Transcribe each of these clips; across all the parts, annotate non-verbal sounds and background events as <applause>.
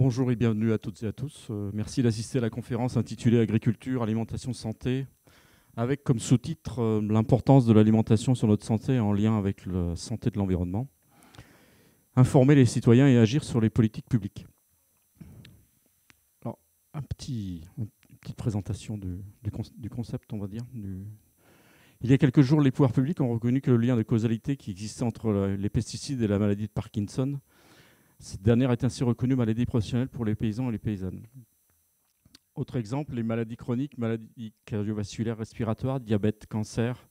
Bonjour et bienvenue à toutes et à tous. Euh, merci d'assister à la conférence intitulée Agriculture, alimentation, santé, avec comme sous-titre euh, l'importance de l'alimentation sur notre santé en lien avec la santé de l'environnement. Informer les citoyens et agir sur les politiques publiques. Alors, un petit, une petite présentation du, du, concept, on va dire. Il y a quelques jours, les pouvoirs publics ont reconnu que le lien de causalité qui existait entre les pesticides et la maladie de Parkinson cette dernière est ainsi reconnue maladie professionnelle pour les paysans et les paysannes. Autre exemple, les maladies chroniques, maladies cardiovasculaires, respiratoires, diabète, cancer,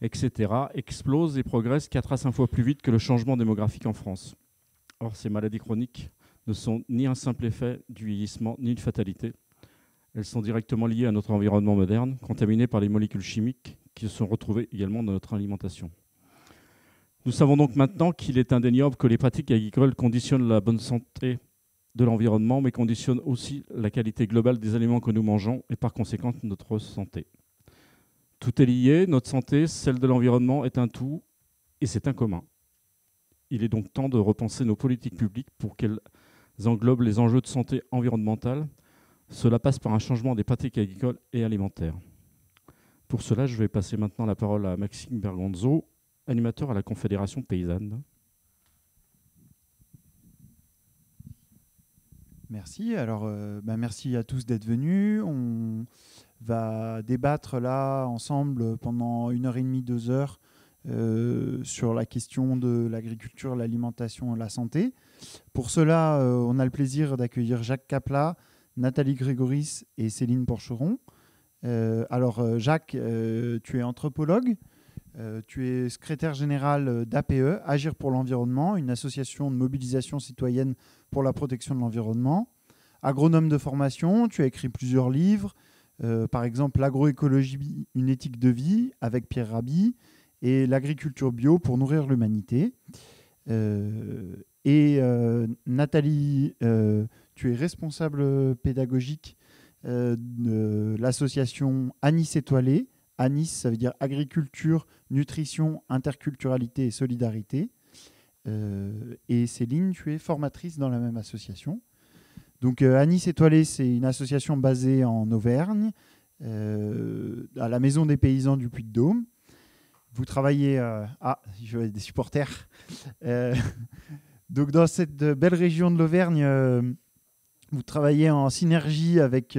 etc., explosent et progressent 4 à 5 fois plus vite que le changement démographique en France. Or, ces maladies chroniques ne sont ni un simple effet du vieillissement, ni une fatalité. Elles sont directement liées à notre environnement moderne, contaminé par les molécules chimiques qui se sont retrouvées également dans notre alimentation. Nous savons donc maintenant qu'il est indéniable que les pratiques agricoles conditionnent la bonne santé de l'environnement, mais conditionnent aussi la qualité globale des aliments que nous mangeons et par conséquent notre santé. Tout est lié, notre santé, celle de l'environnement est un tout et c'est un commun. Il est donc temps de repenser nos politiques publiques pour qu'elles englobent les enjeux de santé environnementale. Cela passe par un changement des pratiques agricoles et alimentaires. Pour cela, je vais passer maintenant la parole à Maxime Bergonzo, animateur à la Confédération paysanne. Merci. Alors, euh, bah, merci à tous d'être venus. On va débattre là ensemble pendant une heure et demie, deux heures euh, sur la question de l'agriculture, l'alimentation et la santé. Pour cela, euh, on a le plaisir d'accueillir Jacques Capla, Nathalie Grégoris et Céline Porcheron. alors, Jacques, tu es anthropologue. Euh, tu es secrétaire général euh, d'APE, Agir pour l'environnement, une association de mobilisation citoyenne pour la protection de l'environnement. Agronome de formation, tu as écrit plusieurs livres, euh, par exemple L'agroécologie, une éthique de vie avec Pierre Rabhi et L'agriculture bio pour nourrir l'humanité. et Nathalie, tu es responsable pédagogique de l'association Anis Étoilé Anis, ça veut dire agriculture, nutrition, interculturalité et solidarité. Euh, et Céline, tu es formatrice dans la même association. Donc euh, Anis Étoilé, c'est une association basée en Auvergne, euh, à la Maison des paysans du Puy-de-Dôme. Vous travaillez... ah, je des supporters. <laughs> donc dans cette belle région de l'Auvergne, vous travaillez en synergie avec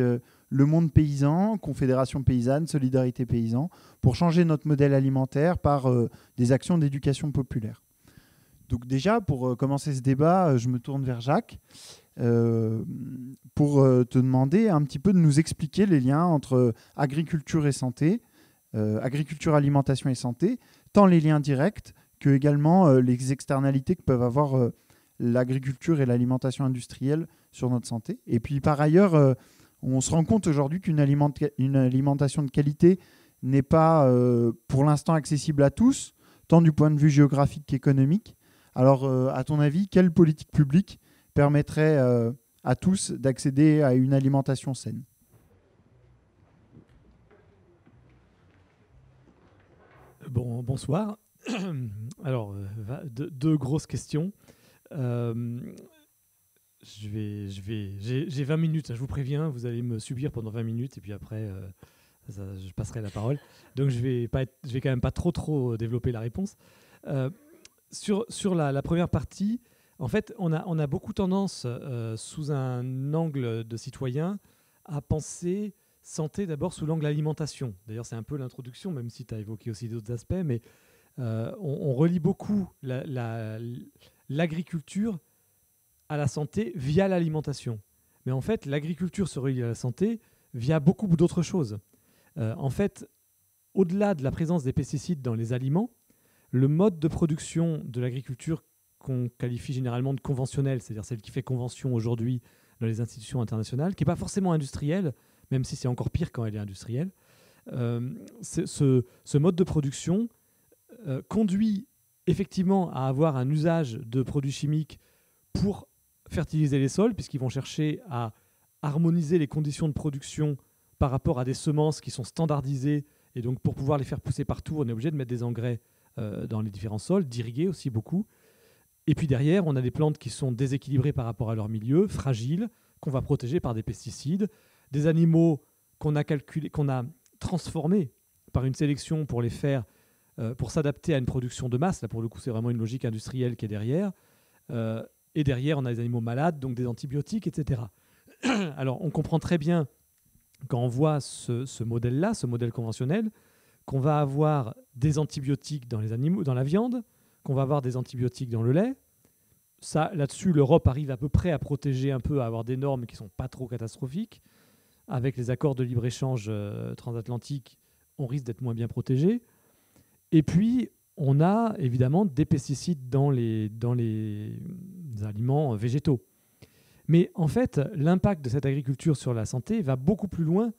le Monde Paysan, Confédération Paysanne, Solidarité Paysan, pour changer notre modèle alimentaire par euh, des actions d'éducation populaire. Donc déjà, pour euh, commencer ce débat, euh, je me tourne vers Jacques pour te demander un petit peu de nous expliquer les liens entre agriculture et santé, agriculture, alimentation et santé, tant les liens directs que également les externalités que peuvent avoir l'agriculture et l'alimentation industrielle sur notre santé. Et puis par ailleurs, on se rend compte aujourd'hui qu'une alimentation de qualité n'est pas euh, pour l'instant accessible à tous, tant du point de vue géographique qu'économique. Alors, euh, à ton avis, quelle politique publique permettrait euh, à tous d'accéder à une alimentation saine? Bon, bonsoir. <clears throat> Alors, deux, grosses questions je vais, je vais, j'ai 20 minutes, je vous préviens, vous allez me subir pendant 20 minutes et puis après, euh, je passerai la parole. Donc je vais pas, je vais quand même pas trop trop développer la réponse. Euh, sur sur la, première partie, en fait, on a on a beaucoup tendance euh, sous un angle de citoyen à penser santé d'abord sous l'angle alimentation. D'ailleurs, c'est un peu l'introduction, même si tu as évoqué aussi d'autres aspects, mais on, relie beaucoup l'agriculture la, à la santé via l'alimentation. Mais en fait, l'agriculture se relie à la santé via beaucoup d'autres choses. Euh, en fait, au-delà de la présence des pesticides dans les aliments, le mode de production de l'agriculture qu'on qualifie généralement de conventionnelle, c'est-à-dire celle qui fait convention aujourd'hui dans les institutions internationales, qui n'est pas forcément industrielle, même si c'est encore pire quand elle est industrielle, euh, ce, mode de production euh, conduit effectivement à avoir un usage de produits chimiques pour fertiliser les sols, puisqu'ils vont chercher à harmoniser les conditions de production par rapport à des semences qui sont standardisées. Et donc, pour pouvoir les faire pousser partout, on est obligé de mettre des engrais euh, dans les différents sols, d'irriguer aussi beaucoup. Et puis derrière, on a des plantes qui sont déséquilibrées par rapport à leur milieu, fragiles, qu'on va protéger par des pesticides, des animaux qu'on a calculés, qu'on a transformés par une sélection pour les faire, euh, pour s'adapter à une production de masse. Là, pour le coup, c'est vraiment une logique industrielle qui est derrière. Euh, et derrière, on a des animaux malades, donc des antibiotiques, etc. <clears throat> Alors, on comprend très bien quand on voit ce, modèle-là, ce modèle conventionnel, qu'on va avoir des antibiotiques dans les animaux, dans la viande, qu'on va avoir des antibiotiques dans le lait. Ça, là-dessus, l'Europe arrive à peu près à protéger un peu, à avoir des normes qui sont pas trop catastrophiques. Avec les accords de libre-échange euh, transatlantique, on risque d'être moins bien protégé. Et puis, on a évidemment des pesticides dans les, dans les aliments végétaux. Mais en fait, l'impact de cette agriculture sur la santé va beaucoup plus loin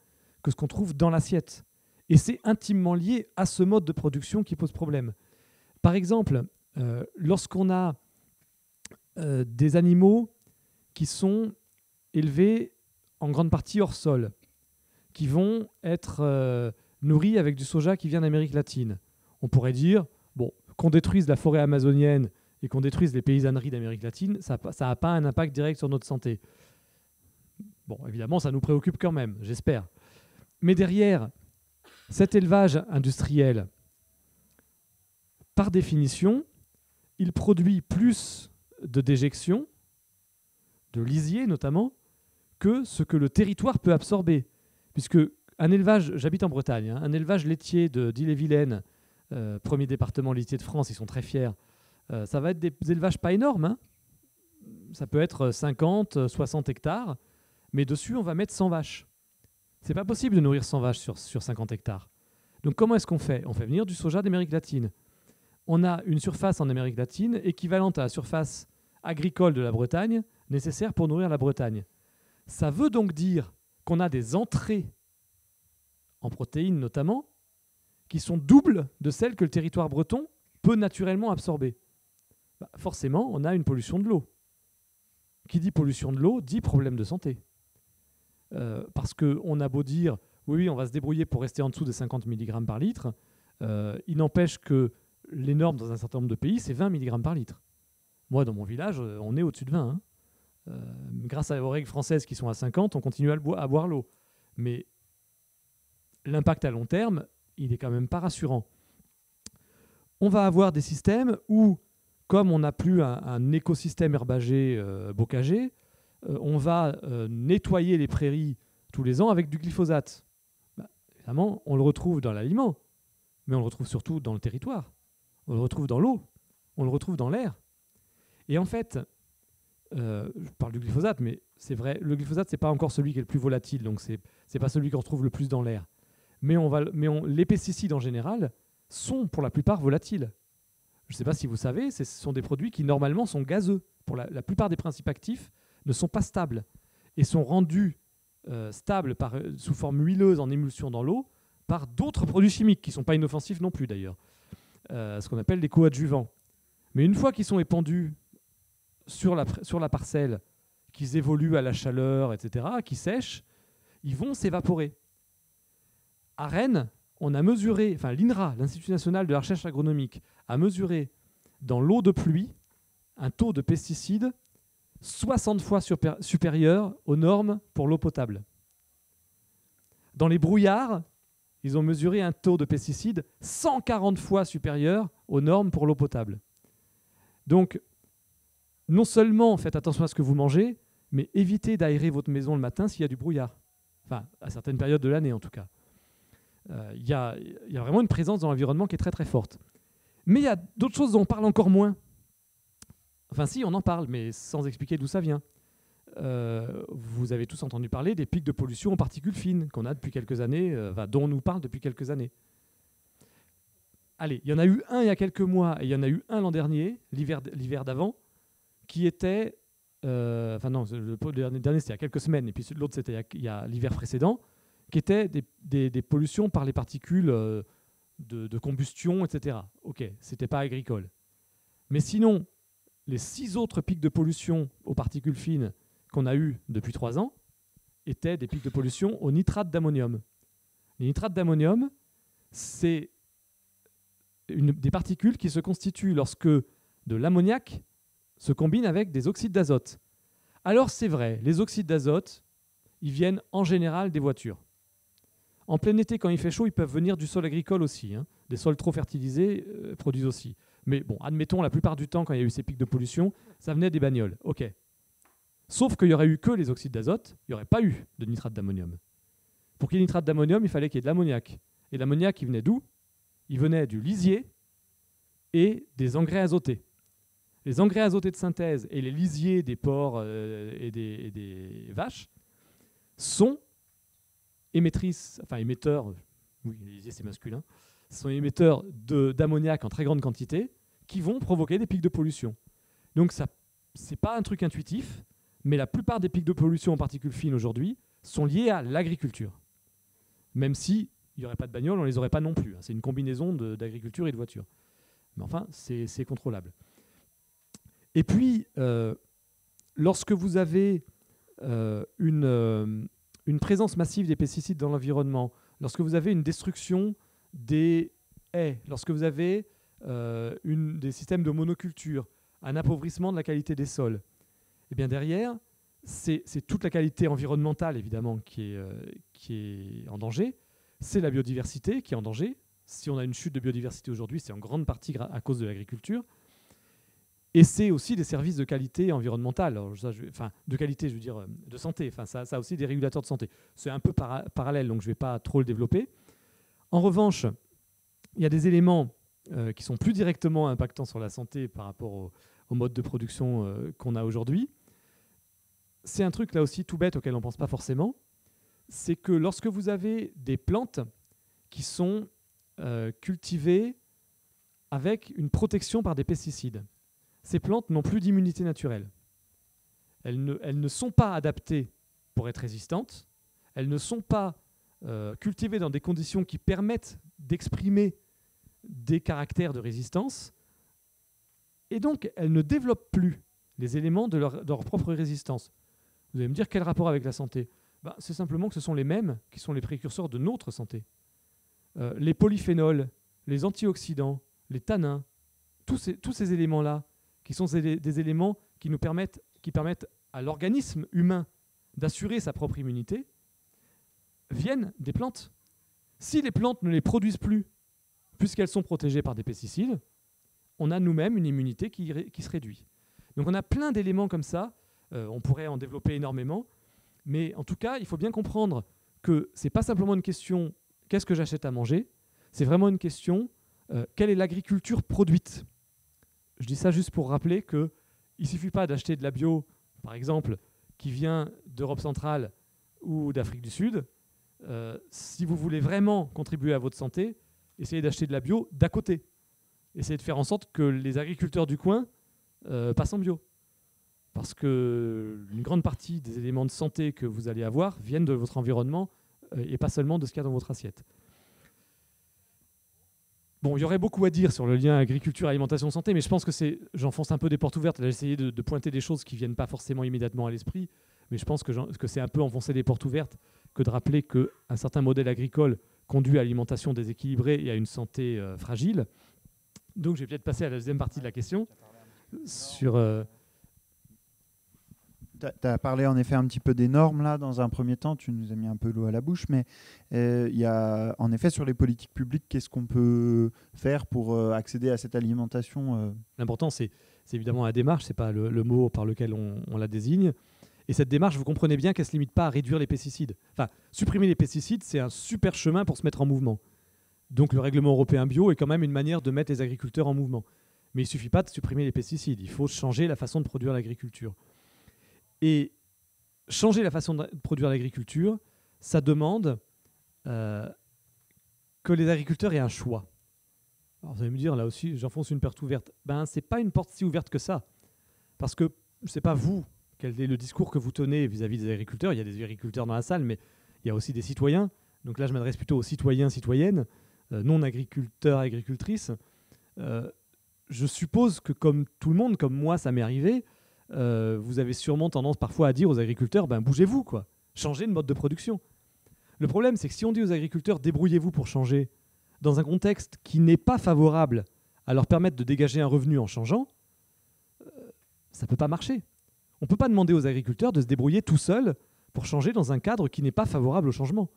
que ce qu'on trouve dans l'assiette. Et c'est intimement lié à ce mode de production qui pose problème. Par exemple, euh, lorsqu'on a euh, des animaux qui sont élevés en grande partie hors sol, qui vont être euh, nourris avec du soja qui vient d'Amérique latine, on pourrait dire, bon, qu'on détruise la forêt amazonienne et qu'on détruise les paysanneries d'Amérique latine, ça n'a pas un impact direct sur notre santé. Bon, évidemment, ça nous préoccupe quand même, j'espère. Mais derrière, cet élevage industriel, par définition, il produit plus de déjections, de lisier notamment, que ce que le territoire peut absorber. Puisque un élevage, j'habite en Bretagne, hein, un élevage laitier d'Ille-et-Vilaine, euh, premier département laitier de France, ils sont très fiers, euh, ça va être des élevages pas énormes. Hein. Ça peut être 50, 60 hectares, mais dessus, on va mettre 100 vaches. C'est pas possible de nourrir 100 vaches sur, sur 50 hectares. Donc comment est-ce qu'on fait? On fait venir du soja d'Amérique latine. On a une surface en Amérique latine équivalente à la surface agricole de la Bretagne nécessaire pour nourrir la Bretagne. Ça veut donc dire qu'on a des entrées en protéines notamment qui sont doubles de celles que le territoire breton peut naturellement absorber. Bah, forcément, on a une pollution de l'eau. Qui dit pollution de l'eau dit problème de santé. Euh, parce qu'on a beau dire, oui, on va se débrouiller pour rester en dessous des 50 mg par litre, euh, il n'empêche que les normes dans un certain nombre de pays, c'est 20 mg par litre. Moi, dans mon village, euh, on est au-dessus de 20. Hein. grâce aux règles françaises qui sont à 50, on continue à, à boire l'eau. Mais l'impact à long terme, il est quand même pas rassurant. On va avoir des systèmes où comme on n'a plus un, écosystème herbagé euh, bocagé, euh, on va euh, nettoyer les prairies tous les ans avec du glyphosate. Bah, évidemment, on le retrouve dans l'aliment, mais on le retrouve surtout dans le territoire. On le retrouve dans l'eau, on le retrouve dans l'air. Et en fait, je parle du glyphosate, mais c'est vrai, le glyphosate, c'est pas encore celui qui est le plus volatile, donc c'est n'est pas celui qu'on retrouve le plus dans l'air. Mais, les pesticides en général sont pour la plupart volatiles. Je ne sais pas si vous savez, ce sont des produits qui normalement sont gazeux. Pour la, plupart des principes actifs ne sont pas stables et sont rendus euh, stables euh, sous forme huileuse en émulsion dans l'eau par d'autres produits chimiques qui ne sont pas inoffensifs non plus d'ailleurs, euh, ce qu'on appelle des coadjuvants. Mais une fois qu'ils sont épandus sur la, sur la parcelle, qu'ils évoluent à la chaleur, etc., qu'ils sèchent, ils vont s'évaporer. À Rennes, on a mesuré, enfin l'INRA, l'Institut national de la recherche agronomique, a mesuré dans l'eau de pluie un taux de pesticides 60 fois supérieur aux normes pour l'eau potable. Dans les brouillards, ils ont mesuré un taux de pesticides 140 fois supérieur aux normes pour l'eau potable. Donc, non seulement faites attention à ce que vous mangez, mais évitez d'aérer votre maison le matin s'il y a du brouillard. Enfin, à certaines périodes de l'année en tout cas. Euh, il y, a vraiment une présence dans l'environnement qui est très très forte. Mais il y a d'autres choses dont on parle encore moins. Enfin si, on en parle, mais sans expliquer d'où ça vient. Euh, vous avez tous entendu parler des pics de pollution en particules fines qu'on a depuis quelques années, euh, dont on nous parle depuis quelques années. Allez, il y en a eu un il y a quelques mois et il y en a eu un l'an dernier, l'hiver d'avant, qui était... enfin non, le, dernier c'était il y a quelques semaines et puis l'autre c'était il y a l'hiver précédent qui étaient des, pollutions par les particules euh, de, combustion, etc. Ok, c'était pas agricole. Mais sinon, les six autres pics de pollution aux particules fines qu'on a eus depuis trois ans étaient des pics de pollution au nitrate d'ammonium. Les nitrates d'ammonium, c'est des particules qui se constituent lorsque de l'ammoniac se combinent avec des oxydes d'azote. Alors c'est vrai, les oxydes d'azote, ils viennent en général des voitures. En plein été, quand il fait chaud, ils peuvent venir du sol agricole aussi. hein. Des sols trop fertilisés euh, produisent aussi. Mais bon, admettons, la plupart du temps, quand il y a eu ces pics de pollution, ça venait des bagnoles. OK. Sauf qu'il n'y aurait eu que les oxydes d'azote, il n'y aurait pas eu de nitrate d'ammonium. Pour qu'il y ait nitrate d'ammonium, il fallait qu'il y ait de l'ammoniac. Et l'ammoniac, il venait d'où? Il venait du lisier et des engrais azotés. Les engrais azotés de synthèse et les lisiers des porcs euh, et, des, et des vaches sont émettrices, enfin émetteurs, oui, les c'est masculin, sont émetteurs d'ammoniac en très grande quantité qui vont provoquer des pics de pollution. Donc ça, c'est pas un truc intuitif, mais la plupart des pics de pollution en particules fines aujourd'hui sont liés à l'agriculture. Même si il n'y aurait pas de bagnole, on les aurait pas non plus. hein. C'est une combinaison d'agriculture et de voiture. Mais enfin, c'est c'est contrôlable. Et puis, euh, lorsque vous avez euh, une, euh, une présence massive des pesticides dans l'environnement, lorsque vous avez une destruction des haies, lorsque vous avez euh, une, des systèmes de monoculture, un appauvrissement de la qualité des sols, et bien derrière, c'est toute la qualité environnementale évidemment qui est, euh, qui est en danger, c'est la biodiversité qui est en danger. Si on a une chute de biodiversité aujourd'hui, c'est en grande partie à cause de l'agriculture. Et c'est aussi des services de qualité environnementale, enfin de qualité, je veux dire, euh, de santé. Enfin, ça, ça a aussi des régulateurs de santé. C'est un peu para- parallèle, donc je ne vais pas trop le développer. En revanche, il y a des éléments euh, qui sont plus directement impactants sur la santé par rapport au, mode de production euh, qu'on a aujourd'hui. C'est un truc là aussi tout bête auquel on ne pense pas forcément. C'est que lorsque vous avez des plantes qui sont cultivées avec une protection par des pesticides, ces plantes n'ont plus d'immunité naturelle. Elles ne, sont pas adaptées pour être résistantes. Elles ne sont pas euh, cultivées dans des conditions qui permettent d'exprimer des caractères de résistance. Et donc, elles ne développent plus les éléments de leur, propre résistance. Vous allez me dire quel rapport avec la santé? Ben, C'est simplement que ce sont les mêmes qui sont les précurseurs de notre santé. Euh, les polyphénols, les antioxydants, les tanins, tous ces éléments-là, qui sont des, éléments qui nous permettent, qui permettent à l'organisme humain d'assurer sa propre immunité, viennent des plantes. Si les plantes ne les produisent plus, puisqu'elles sont protégées par des pesticides, on a nous-mêmes une immunité qui se réduit. Donc on a plein d'éléments comme ça, euh, on pourrait en développer énormément, mais en tout cas, il faut bien comprendre que ce n'est pas simplement une question qu'est-ce que j'achète à manger, c'est vraiment une question euh, quelle est l'agriculture produite. Je dis ça juste pour rappeler que il suffit pas d'acheter de la bio, par exemple, qui vient d'Europe centrale ou d'Afrique du Sud. Euh, si vous voulez vraiment contribuer à votre santé, essayez d'acheter de la bio d'à côté. Essayez de faire en sorte que les agriculteurs du coin euh, passent en bio. Parce que une grande partie des éléments de santé que vous allez avoir viennent de votre environnement euh, et pas seulement de ce qu'il y a dans votre assiette. Bon, il y aurait beaucoup à dire sur le lien agriculture, alimentation, santé, mais je pense que c'est, j'enfonce un peu des portes ouvertes. Là, j'ai essayé de, de pointer des choses qui viennent pas forcément immédiatement à l'esprit, mais je pense que c'est un peu enfoncer des portes ouvertes que de rappeler qu'un certain modèle agricole conduit à l'alimentation déséquilibrée et à une santé euh, fragile. Donc, je vais peut-être passer à la deuxième partie de la question sur. euh, Tu as parlé en effet un petit peu des normes là dans un premier temps, tu nous as mis un peu l'eau à la bouche, mais euh, il y a en effet sur les politiques publiques, qu'est-ce qu'on peut faire pour euh, accéder à cette alimentation euh, L'important, c'est évidemment la démarche, c'est pas le, mot par lequel on, on la désigne. Et cette démarche, vous comprenez bien qu'elle ne se limite pas à réduire les pesticides. Enfin, supprimer les pesticides, c'est un super chemin pour se mettre en mouvement. Donc le règlement européen bio est quand même une manière de mettre les agriculteurs en mouvement. Mais il ne suffit pas de supprimer les pesticides, il faut changer la façon de produire l'agriculture. Et changer la façon de produire l'agriculture, ça demande euh, que les agriculteurs aient un choix. Alors vous allez me dire, là aussi, j'enfonce une porte ouverte. Ben, c'est pas une porte si ouverte que ça. Parce que c'est pas vous, quel est le discours que vous tenez vis-à-vis des agriculteurs. Il y a des agriculteurs dans la salle, mais il y a aussi des citoyens. Donc là, je m'adresse plutôt aux citoyens, citoyennes, euh, non agriculteurs, agricultrices. Euh, je suppose que comme tout le monde, comme moi, ça m'est arrivé, euh, vous avez sûrement tendance parfois à dire aux agriculteurs, ben bougez-vous, quoi. Changez de mode de production. Le problème, c'est que si on dit aux agriculteurs, débrouillez-vous pour changer, dans un contexte qui n'est pas favorable à leur permettre de dégager un revenu en changeant, euh, ça ne peut pas marcher. On ne peut pas demander aux agriculteurs de se débrouiller tout seuls pour changer dans un cadre qui n'est pas favorable au changement.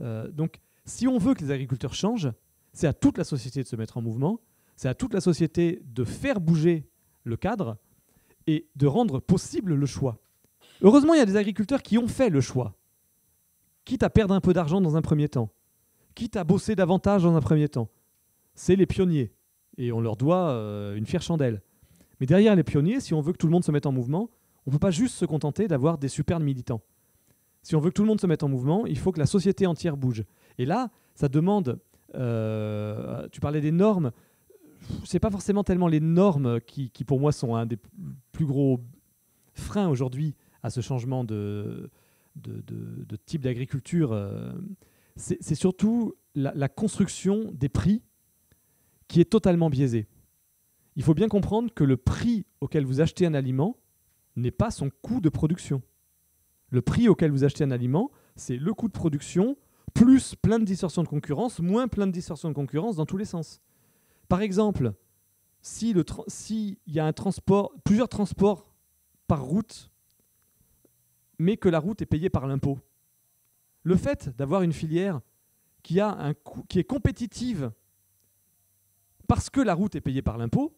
Euh, donc, si on veut que les agriculteurs changent, c'est à toute la société de se mettre en mouvement, c'est à toute la société de faire bouger le cadre et de rendre possible le choix. Heureusement, il y a des agriculteurs qui ont fait le choix, quitte à perdre un peu d'argent dans un premier temps, quitte à bosser davantage dans un premier temps. C'est les pionniers, et on leur doit euh, une fière chandelle. Mais derrière les pionniers, si on veut que tout le monde se mette en mouvement, on ne peut pas juste se contenter d'avoir des superbes militants. Si on veut que tout le monde se mette en mouvement, il faut que la société entière bouge. Et là, ça demande. Euh, tu parlais des normes. C'est pas forcément tellement les normes qui, pour moi sont un des plus gros freins aujourd'hui à ce changement de, de, type d'agriculture. Euh, c'est surtout la, la, construction des prix qui est totalement biaisée. Il faut bien comprendre que le prix auquel vous achetez un aliment n'est pas son coût de production. Le prix auquel vous achetez un aliment, c'est le coût de production plus plein de distorsions de concurrence, moins plein de distorsions de concurrence dans tous les sens. Par exemple, s'il si y a plusieurs transports par route, mais que la route est payée par l'impôt, le fait d'avoir une filière qui est compétitive parce que la route est payée par l'impôt,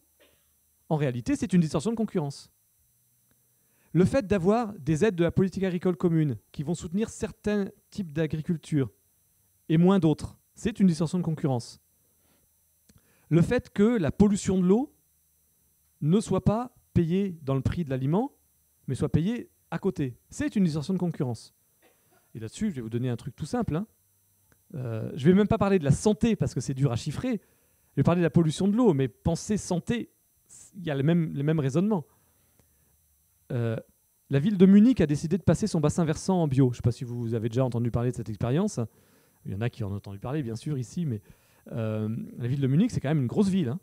en réalité, c'est une distorsion de concurrence. Le fait d'avoir des aides de la politique agricole commune qui vont soutenir certains types d'agriculture et moins d'autres, c'est une distorsion de concurrence. Le fait que la pollution de l'eau ne soit pas payée dans le prix de l'aliment, mais soit payée à côté, c'est une distorsion de concurrence. Et là-dessus, je vais vous donner un truc tout simple. Hein. Euh, je ne vais même pas parler de la santé parce que c'est dur à chiffrer. Je vais parler de la pollution de l'eau, mais penser santé, il y a les mêmes, raisonnements. Euh, la ville de Munich a décidé de passer son bassin versant en bio. Je ne sais pas si vous avez déjà entendu parler de cette expérience. Il y en a qui en ont entendu parler, bien sûr, ici, mais la ville de Munich, c'est quand même une grosse ville. Hein.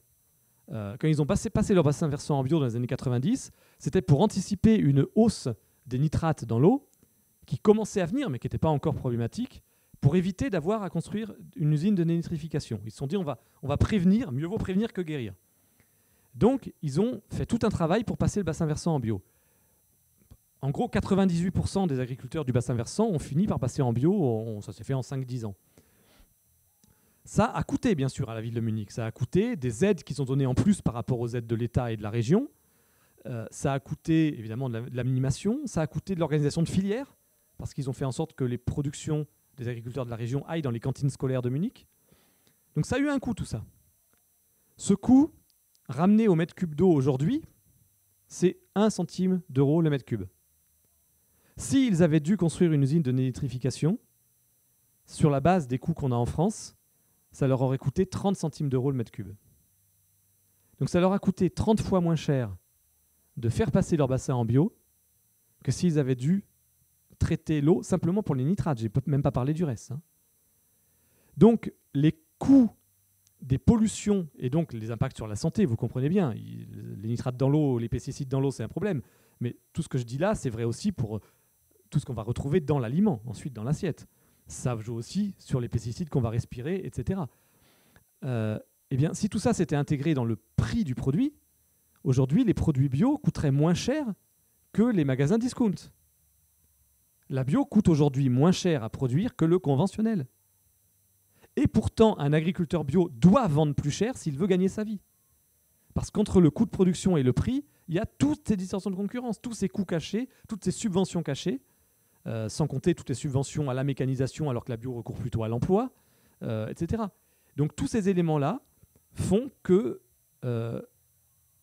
Euh, quand ils ont passé, leur bassin versant en bio dans les années 90, c'était pour anticiper une hausse des nitrates dans l'eau qui commençait à venir, mais qui n'était pas encore problématique, pour éviter d'avoir à construire une usine de nitrification. Ils se sont dit, on va prévenir, mieux vaut prévenir que guérir. Donc, ils ont fait tout un travail pour passer le bassin versant en bio. En gros, 98% des agriculteurs du bassin versant ont fini par passer en bio, ça s'est fait en 5-10 ans. Ça a coûté, bien sûr, à la ville de Munich. Ça a coûté des aides qui sont données en plus par rapport aux aides de l'État et de la région. Euh, ça a coûté, évidemment, de l'animation. Ça a coûté de l'organisation de filières, parce qu'ils ont fait en sorte que les productions des agriculteurs de la région aillent dans les cantines scolaires de Munich. Donc ça a eu un coût, tout ça. Ce coût, ramené au mètre cube d'eau aujourd'hui, c'est 1 centime d'euro le mètre cube. S'ils avaient dû construire une usine de nitrification, sur la base des coûts qu'on a en France, ça leur aurait coûté 30 centimes d'euros le mètre cube. Donc ça leur a coûté 30 fois moins cher de faire passer leur bassin en bio que s'ils avaient dû traiter l'eau simplement pour les nitrates. Je n'ai même pas parlé du reste. Hein. Donc les coûts des pollutions et donc les impacts sur la santé, vous comprenez bien, les nitrates dans l'eau, les pesticides dans l'eau, c'est un problème. Mais tout ce que je dis là, c'est vrai aussi pour tout ce qu'on va retrouver dans l'aliment, ensuite dans l'assiette. Ça joue aussi sur les pesticides qu'on va respirer, etc. Euh, eh bien, si tout ça s'était intégré dans le prix du produit, aujourd'hui, les produits bio coûteraient moins cher que les magasins discount. La bio coûte aujourd'hui moins cher à produire que le conventionnel. Et pourtant, un agriculteur bio doit vendre plus cher s'il veut gagner sa vie. Parce qu'entre le coût de production et le prix, il y a toutes ces distorsions de concurrence, tous ces coûts cachés, toutes ces subventions cachées euh, sans compter toutes les subventions à la mécanisation alors que la bio recourt plutôt à l'emploi, euh, etc. Donc tous ces éléments-là font que euh,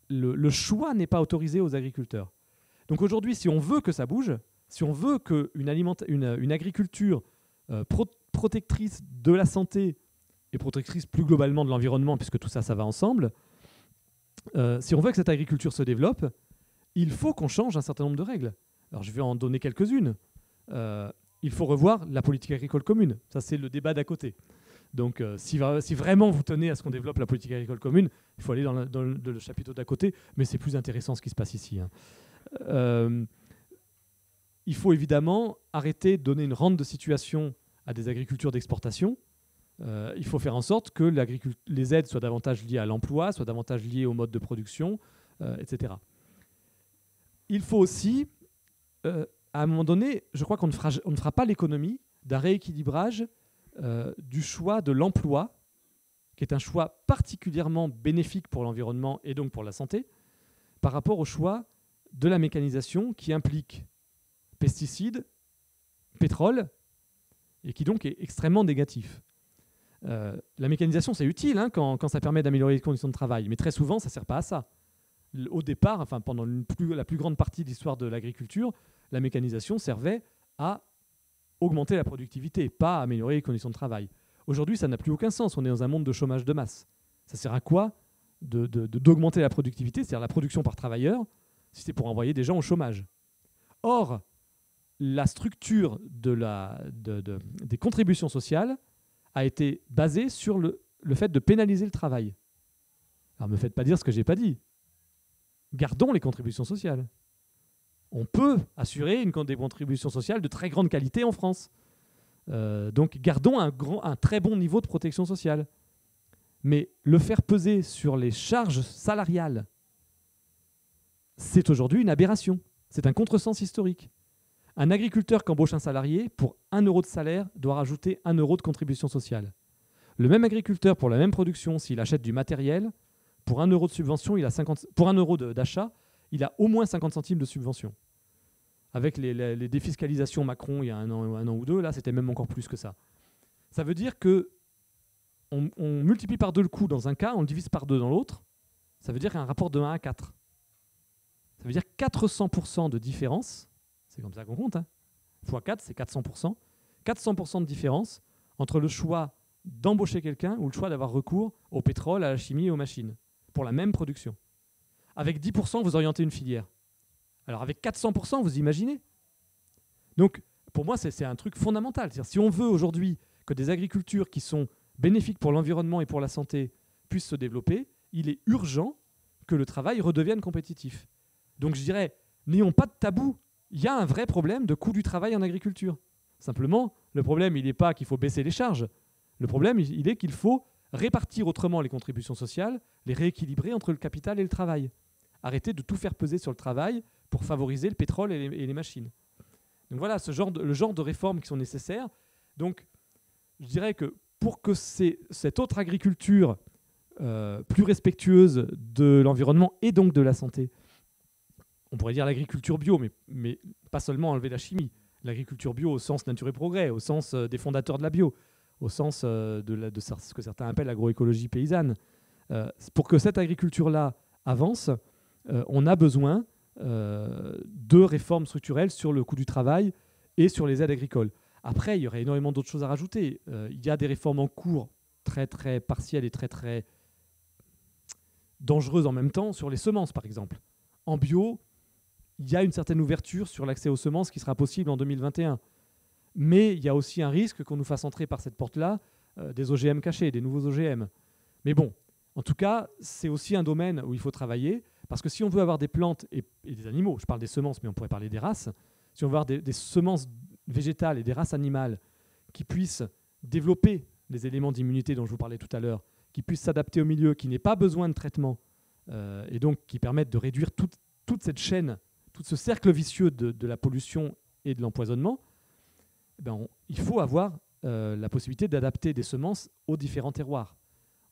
le, choix n'est pas autorisé aux agriculteurs. Donc aujourd'hui, si on veut que ça bouge, si on veut qu'une une, agriculture protectrice de la santé et protectrice plus globalement de l'environnement, puisque tout ça, ça va ensemble, si on veut que cette agriculture se développe, il faut qu'on change un certain nombre de règles. Alors je vais en donner quelques-unes. Euh, il faut revoir la politique agricole commune. Ça, c'est le débat d'à côté. Donc, euh, si, vraiment vous tenez à ce qu'on développe la politique agricole commune, il faut aller dans, le, chapitre d'à côté, mais c'est plus intéressant ce qui se passe ici. Hein. Euh, il faut évidemment arrêter de donner une rente de situation à des agricultures d'exportation. il faut faire en sorte que les aides soient davantage liées à l'emploi, soient davantage liées au mode de production, etc. il faut aussi, à un moment donné, je crois qu'on ne, fera, pas l'économie d'un rééquilibrage euh, du choix de l'emploi, qui est un choix particulièrement bénéfique pour l'environnement et donc pour la santé, par rapport au choix de la mécanisation qui implique pesticides, pétrole, et qui donc est extrêmement négatif. Euh, la mécanisation, c'est utile hein, quand, ça permet d'améliorer les conditions de travail, mais très souvent, ça ne sert pas à ça. Au départ, enfin pendant la plus grande partie de l'histoire de l'agriculture, la mécanisation servait à augmenter la productivité, pas à améliorer les conditions de travail. Aujourd'hui, ça n'a plus aucun sens. On est dans un monde de chômage de masse. Ça sert à quoi d'augmenter la productivité, c'est-à-dire la production par travailleur, si c'est pour envoyer des gens au chômage Or, la structure des contributions sociales a été basée sur le, fait de pénaliser le travail. Alors ne me faites pas dire ce que j'ai pas dit. Gardons les contributions sociales. On peut assurer des contributions sociales de très grande qualité en France. Euh, donc gardons un, très bon niveau de protection sociale. Mais le faire peser sur les charges salariales, c'est aujourd'hui une aberration. C'est un contresens historique. Un agriculteur qui embauche un salarié, pour 1 euro de salaire, doit rajouter 1 euro de contribution sociale. Le même agriculteur, pour la même production, s'il achète du matériel, pour 1 euro de subvention, il a 50, pour 1 euro d'achat, il a au moins 50 centimes de subvention. Avec les, défiscalisations Macron il y a un an, ou deux, là, c'était même encore plus que ça. Ça veut dire que on, multiplie par deux le coût dans un cas, on le divise par deux dans l'autre. Ça veut dire qu'il y a un rapport de 1 à 4. Ça veut dire 400% de différence, c'est comme ça qu'on compte, hein. x 4, c'est 400%. 400% de différence entre le choix d'embaucher quelqu'un ou le choix d'avoir recours au pétrole, à la chimie et aux machines, pour la même production. Avec 10%, vous orientez une filière. Alors avec 400%, vous imaginez? Donc, pour moi, c'est un truc fondamental. Si on veut aujourd'hui que des agricultures qui sont bénéfiques pour l'environnement et pour la santé puissent se développer, il est urgent que le travail redevienne compétitif. Donc je dirais, n'ayons pas de tabou. Il y a un vrai problème de coût du travail en agriculture. Simplement, le problème, il n'est pas qu'il faut baisser les charges. Le problème, il est qu'il faut répartir autrement les contributions sociales, les rééquilibrer entre le capital et le travail. Arrêter de tout faire peser sur le travail pour favoriser le pétrole et les, machines. Donc voilà, ce genre de, le genre de réformes qui sont nécessaires. Donc, je dirais que pour que cette autre agriculture euh, plus respectueuse de l'environnement et donc de la santé on pourrait dire l'agriculture bio, mais, pas seulement enlever la chimie. L'agriculture bio au sens nature et progrès, au sens euh, des fondateurs de la bio, au sens euh, de, ce que certains appellent l'agroécologie paysanne. Pour que cette agriculture-là avance, on a besoin de réformes structurelles sur le coût du travail et sur les aides agricoles. Après, il y aurait énormément d'autres choses à rajouter. il y a des réformes en cours très très partielles et très très dangereuses en même temps sur les semences, par exemple. En bio, il y a une certaine ouverture sur l'accès aux semences qui sera possible en 2021. Mais il y a aussi un risque qu'on nous fasse entrer par cette porte-là euh, des OGM cachés, des nouveaux OGM. Mais bon, en tout cas, c'est aussi un domaine où il faut travailler, parce que si on veut avoir des plantes et, des animaux, je parle des semences, mais on pourrait parler des races, si on veut avoir des, semences végétales et des races animales qui puissent développer les éléments d'immunité dont je vous parlais tout à l'heure, qui puissent s'adapter au milieu, qui n'aient pas besoin de traitement, euh, et donc qui permettent de réduire toute, cette chaîne tout ce cercle vicieux de, la pollution et de l'empoisonnement, eh ben il faut avoir euh, la possibilité d'adapter des semences aux différents terroirs.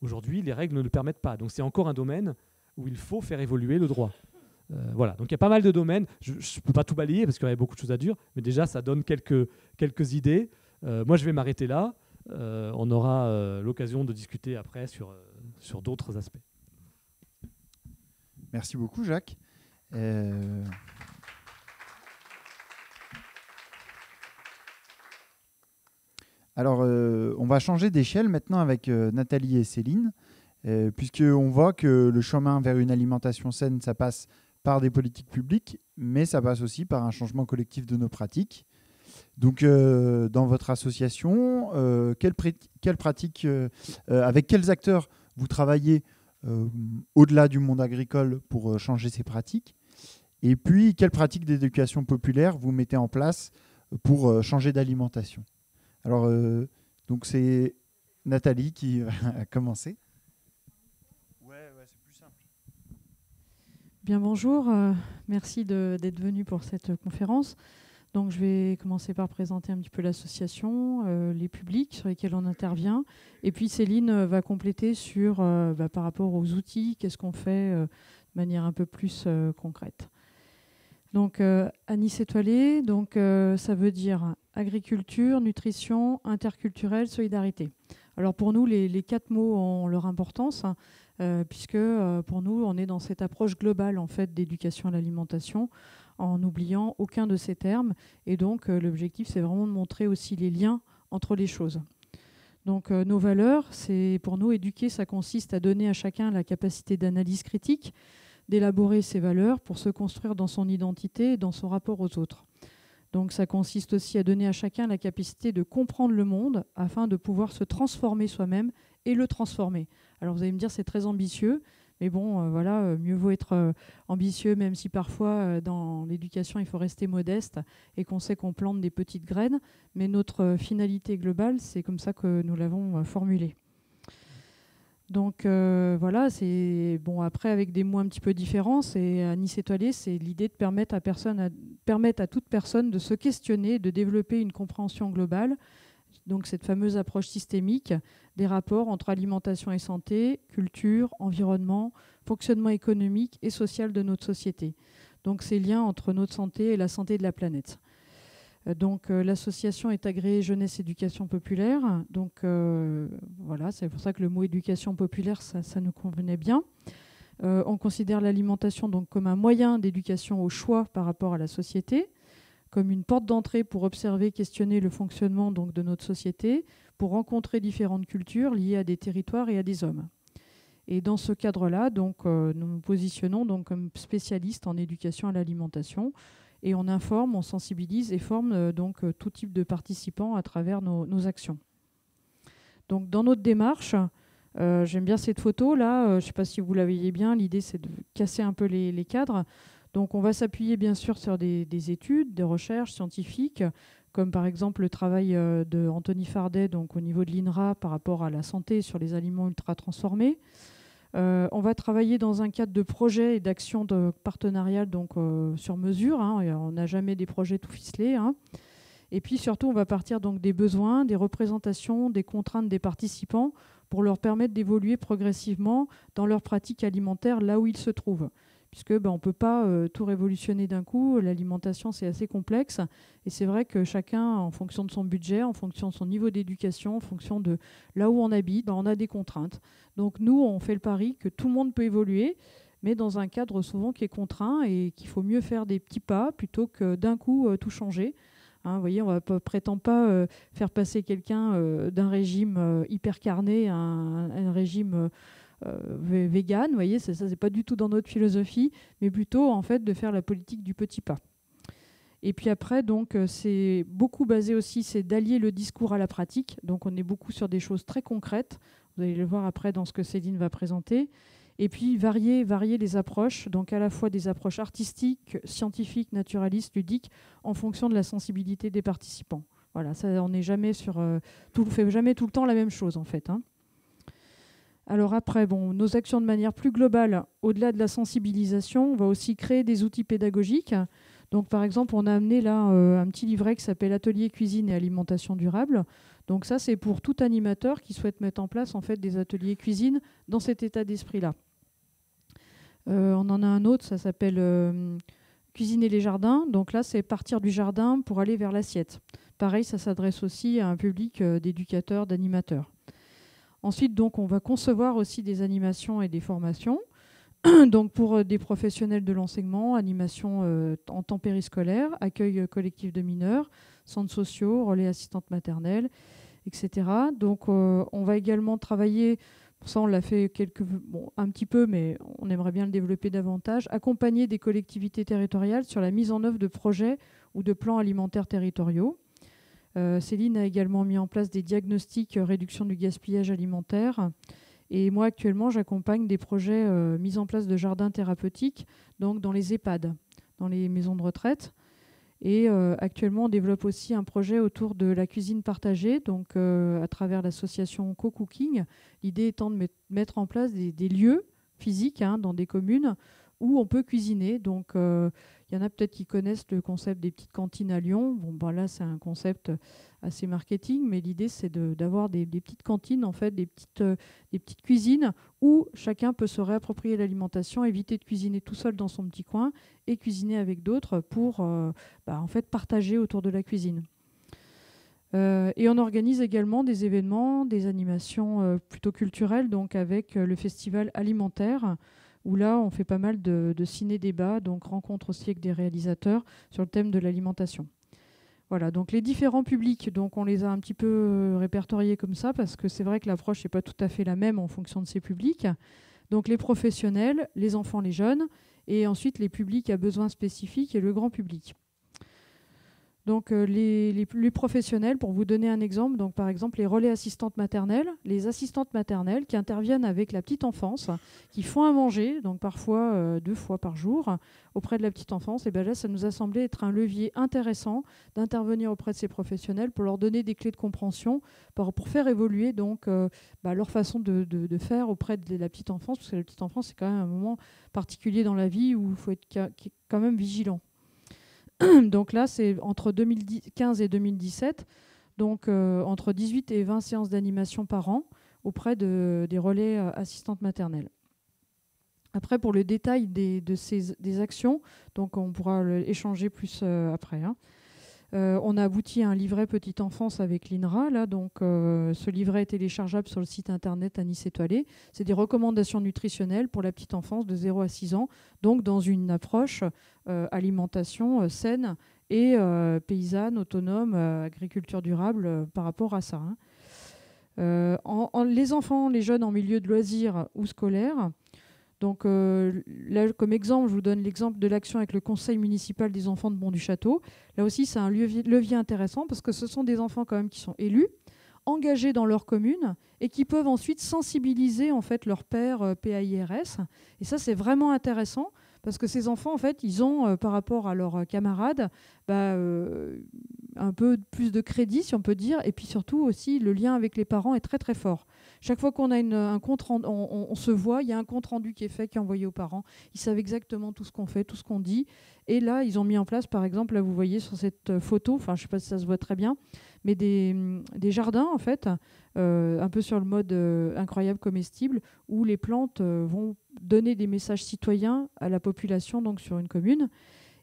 Aujourd'hui, les règles ne le permettent pas. Donc c'est encore un domaine où il faut faire évoluer le droit. Euh, voilà, donc il y a pas mal de domaines. Je ne peux pas tout balayer parce qu'il y aurait beaucoup de choses à dire, mais déjà ça donne quelques, quelques idées. Euh, moi je vais m'arrêter là. on aura l'occasion de discuter après sur, sur d'autres aspects. Merci beaucoup Jacques. Euh, alors, euh, on va changer d'échelle maintenant avec euh, Nathalie et Céline, puisqu'on voit que le chemin vers une alimentation saine, ça passe par des politiques publiques, mais ça passe aussi par un changement collectif de nos pratiques. Donc, dans votre association, quelles, quelle pratiques, avec quels acteurs vous travaillez au-delà du monde agricole pour changer ces pratiques? Et puis, quelles pratiques d'éducation populaire vous mettez en place pour euh, changer d'alimentation? Alors, euh, c'est Nathalie qui <laughs> va commencer. Ouais, ouais, c'est plus simple. Bonjour, euh, merci d'être venu pour cette conférence. Donc je vais commencer par présenter un petit peu l'association, euh, les publics sur lesquels on intervient, et puis Céline va compléter sur bah, par rapport aux outils, qu'est-ce qu'on fait de manière un peu plus concrète. Donc Anis étoilé, donc ça veut dire agriculture, nutrition, interculturelle, solidarité. Alors pour nous, les, quatre mots ont leur importance, hein, euh, puisque euh, pour nous, on est dans cette approche globale en fait d'éducation à l'alimentation, en n'oubliant aucun de ces termes. Et donc euh, l'objectif, c'est vraiment de montrer aussi les liens entre les choses. Donc nos valeurs, c'est pour nous éduquer, ça consiste à donner à chacun la capacité d'analyse critique, d'élaborer ses valeurs pour se construire dans son identité et dans son rapport aux autres. Donc ça consiste aussi à donner à chacun la capacité de comprendre le monde afin de pouvoir se transformer soi-même et le transformer. Alors vous allez me dire c'est très ambitieux, mais bon euh, voilà, euh, mieux vaut être euh, ambitieux même si parfois dans l'éducation il faut rester modeste et qu'on sait qu'on plante des petites graines, mais notre finalité globale c'est comme ça que nous l'avons formulé. Donc euh, voilà, c'est bon après avec des mots un petit peu différents. C'est à Nice étoilé, c'est l'idée de permettre à personne, permettre à toute personne de se questionner, de développer une compréhension globale. Donc cette fameuse approche systémique des rapports entre alimentation et santé, culture, environnement, fonctionnement économique et social de notre société. Donc ces liens entre notre santé et la santé de la planète. Euh, donc euh, l'association est agréée jeunesse éducation populaire. Donc euh, voilà, c'est pour ça que le mot éducation populaire, ça, nous convenait bien. on considère l'alimentation donc comme un moyen d'éducation au choix par rapport à la société, comme une porte d'entrée pour observer, questionner le fonctionnement donc de notre société, pour rencontrer différentes cultures liées à des territoires et à des hommes. Et dans ce cadre-là, donc, nous nous positionnons donc comme spécialistes en éducation à l'alimentation et on informe, on sensibilise et forme euh, donc euh, tout type de participants à travers nos, actions. Donc dans notre démarche, euh, j'aime bien cette photo là, je ne sais pas si vous la voyez bien, l'idée c'est de casser un peu les, cadres. Donc on va s'appuyer bien sûr sur des, des, études, des recherches scientifiques, comme par exemple le travail de Anthony Fardet donc au niveau de l'INRA par rapport à la santé sur les aliments ultra transformés. Euh, on va travailler dans un cadre de projet et d'action de partenariat donc euh, sur mesure. Hein, on n'a jamais des projets tout ficelés. Hein. Et puis surtout, on va partir des besoins, des représentations, des contraintes des participants pour leur permettre d'évoluer progressivement dans leur pratique alimentaire là où ils se trouvent puisque ben, on ne peut pas euh, tout révolutionner d'un coup. L'alimentation, c'est assez complexe. Et c'est vrai que chacun, en fonction de son budget, en fonction de son niveau d'éducation, en fonction de là où on habite, ben, on a des contraintes. Donc nous, on fait le pari que tout le monde peut évoluer, mais dans un cadre souvent qui est contraint et qu'il faut mieux faire des petits pas plutôt que d'un coup euh, tout changer. Hein, vous voyez, on ne prétend pas euh, faire passer quelqu'un d'un régime hyper carné à un régime euh, vegan, vous voyez, ça, c'est pas du tout dans notre philosophie, mais plutôt en fait de faire la politique du petit pas. Et puis après, donc, euh, c'est beaucoup basé aussi, c'est d'allier le discours à la pratique. Donc, on est beaucoup sur des choses très concrètes. Vous allez le voir après dans ce que Céline va présenter. Et puis, varier, varier les approches, donc à la fois des approches artistiques, scientifiques, naturalistes, ludiques, en fonction de la sensibilité des participants. Voilà, ça, on n'est jamais sur, euh, tout, fait jamais tout le temps la même chose en fait. Hein. Alors après, bon, nos actions de manière plus globale, au-delà de la sensibilisation, on va aussi créer des outils pédagogiques. Donc par exemple, on a amené là euh, un petit livret qui s'appelle Atelier cuisine et alimentation durable. Donc ça, c'est pour tout animateur qui souhaite mettre en place en fait des ateliers cuisine dans cet état d'esprit-là. Euh, on en a un autre, ça s'appelle euh, Cuisiner les jardins. Donc là, c'est partir du jardin pour aller vers l'assiette. Pareil, ça s'adresse aussi à un public d'éducateurs, d'animateurs. Ensuite, donc, on va concevoir aussi des animations et des formations. <clears throat> donc, pour euh, des professionnels de l'enseignement, animation euh, en temps périscolaire, accueil collectif de mineurs, centres sociaux, relais assistantes maternelles, etc. Donc, euh, on va également travailler, pour ça on l'a fait un petit peu, mais on aimerait bien le développer davantage, accompagner des collectivités territoriales sur la mise en œuvre de projets ou de plans alimentaires territoriaux. Euh, Céline a également mis en place des diagnostics euh, réduction du gaspillage alimentaire. Et moi, actuellement, j'accompagne des projets euh, mis en place de jardins thérapeutiques, donc dans les EHPAD, dans les maisons de retraite. Et actuellement, on développe aussi un projet autour de la cuisine partagée, donc à travers l'association Co-Cooking. L'idée étant de mettre en place des, lieux physiques hein, dans des communes où on peut cuisiner. Donc, il y en a peut-être qui connaissent le concept des petites cantines à Lyon. Bon, ben là, c'est un concept assez marketing, mais l'idée c'est d'avoir des, petites cantines, en fait, des petites, euh, des petites cuisines où chacun peut se réapproprier l'alimentation, éviter de cuisiner tout seul dans son petit coin et cuisiner avec d'autres pour euh, bah, en fait partager autour de la cuisine. Euh, et on organise également des événements, des animations plutôt culturelles, donc avec le festival alimentaire, où là on fait pas mal de, ciné-débats, donc rencontre aussi avec des réalisateurs sur le thème de l'alimentation. Voilà, donc les différents publics, donc on les a un petit peu euh, répertoriés comme ça parce que c'est vrai que l'approche n'est pas tout à fait la même en fonction de ces publics. Donc les professionnels, les enfants, les jeunes, et ensuite les publics à besoins spécifiques et le grand public. Donc euh, les, professionnels, pour vous donner un exemple, par exemple les relais assistantes maternelles, les assistantes maternelles qui interviennent avec la petite enfance, qui font à manger, donc parfois euh, deux fois par jour, auprès de la petite enfance, et bien là ça nous a semblé être un levier intéressant d'intervenir auprès de ces professionnels pour leur donner des clés de compréhension, pour, faire évoluer donc euh, bah, leur façon de, de, faire auprès de la petite enfance, parce que la petite enfance c'est quand même un moment particulier dans la vie où il faut être quand même vigilant. <clears throat> donc là, c'est entre 2015 et 2017, donc euh, entre 18 et 20 séances d'animation par an auprès de, des relais euh, assistantes maternelles. Après, pour le détail des actions, donc on pourra échanger plus euh, après. Hein. Euh, on a abouti à un livret petite enfance avec l'INRA. Là, donc, euh, ce livret est téléchargeable sur le site internet Anis Étoilé. C'est des recommandations nutritionnelles pour la petite enfance de 0 à 6 ans, donc dans une approche euh, alimentation saine et paysanne, autonome, agriculture durable par rapport à ça. Hein. les enfants, les jeunes en milieu de loisirs ou scolaire, donc euh, là, comme exemple, je vous donne l'exemple de l'action avec le conseil municipal des enfants de Mont du Château. Là aussi, c'est un levier, intéressant parce que ce sont des enfants quand même qui sont élus, engagés dans leur commune et qui peuvent ensuite sensibiliser en fait leur père euh, PAIRS. Et ça, c'est vraiment intéressant parce que ces enfants, en fait, ils ont, euh, par rapport à leurs camarades, bah, un peu plus de crédit, si on peut dire, et puis surtout aussi, le lien avec les parents est très très fort. Chaque fois qu'on a un compte on, se voit, il y a un compte rendu qui est fait, qui est envoyé aux parents. Ils savent exactement tout ce qu'on fait, tout ce qu'on dit. Et là, ils ont mis en place, par exemple, là vous voyez sur cette euh, photo, enfin je ne sais pas si ça se voit très bien, mais des, mm, jardins en fait, euh, un peu sur le mode euh, incroyable comestible, où les plantes vont donner des messages citoyens à la population, donc sur une commune.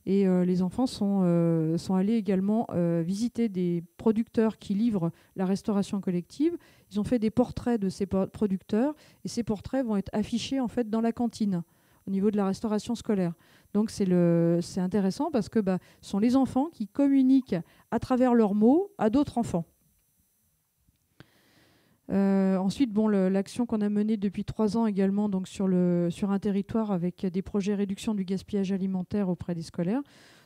Et euh, les enfants sont, euh, sont allés également euh, visiter des producteurs qui livrent la restauration collective. Ils ont fait des portraits de ces producteurs et ces portraits vont être affichés en fait dans la cantine au niveau de la restauration scolaire. Donc c'est intéressant parce que bah, ce sont les enfants qui communiquent à travers leurs mots à d'autres enfants. Euh, ensuite, bon, l'action qu'on a menée depuis trois ans également donc sur, le, sur un territoire avec des projets réduction du gaspillage alimentaire auprès des scolaires.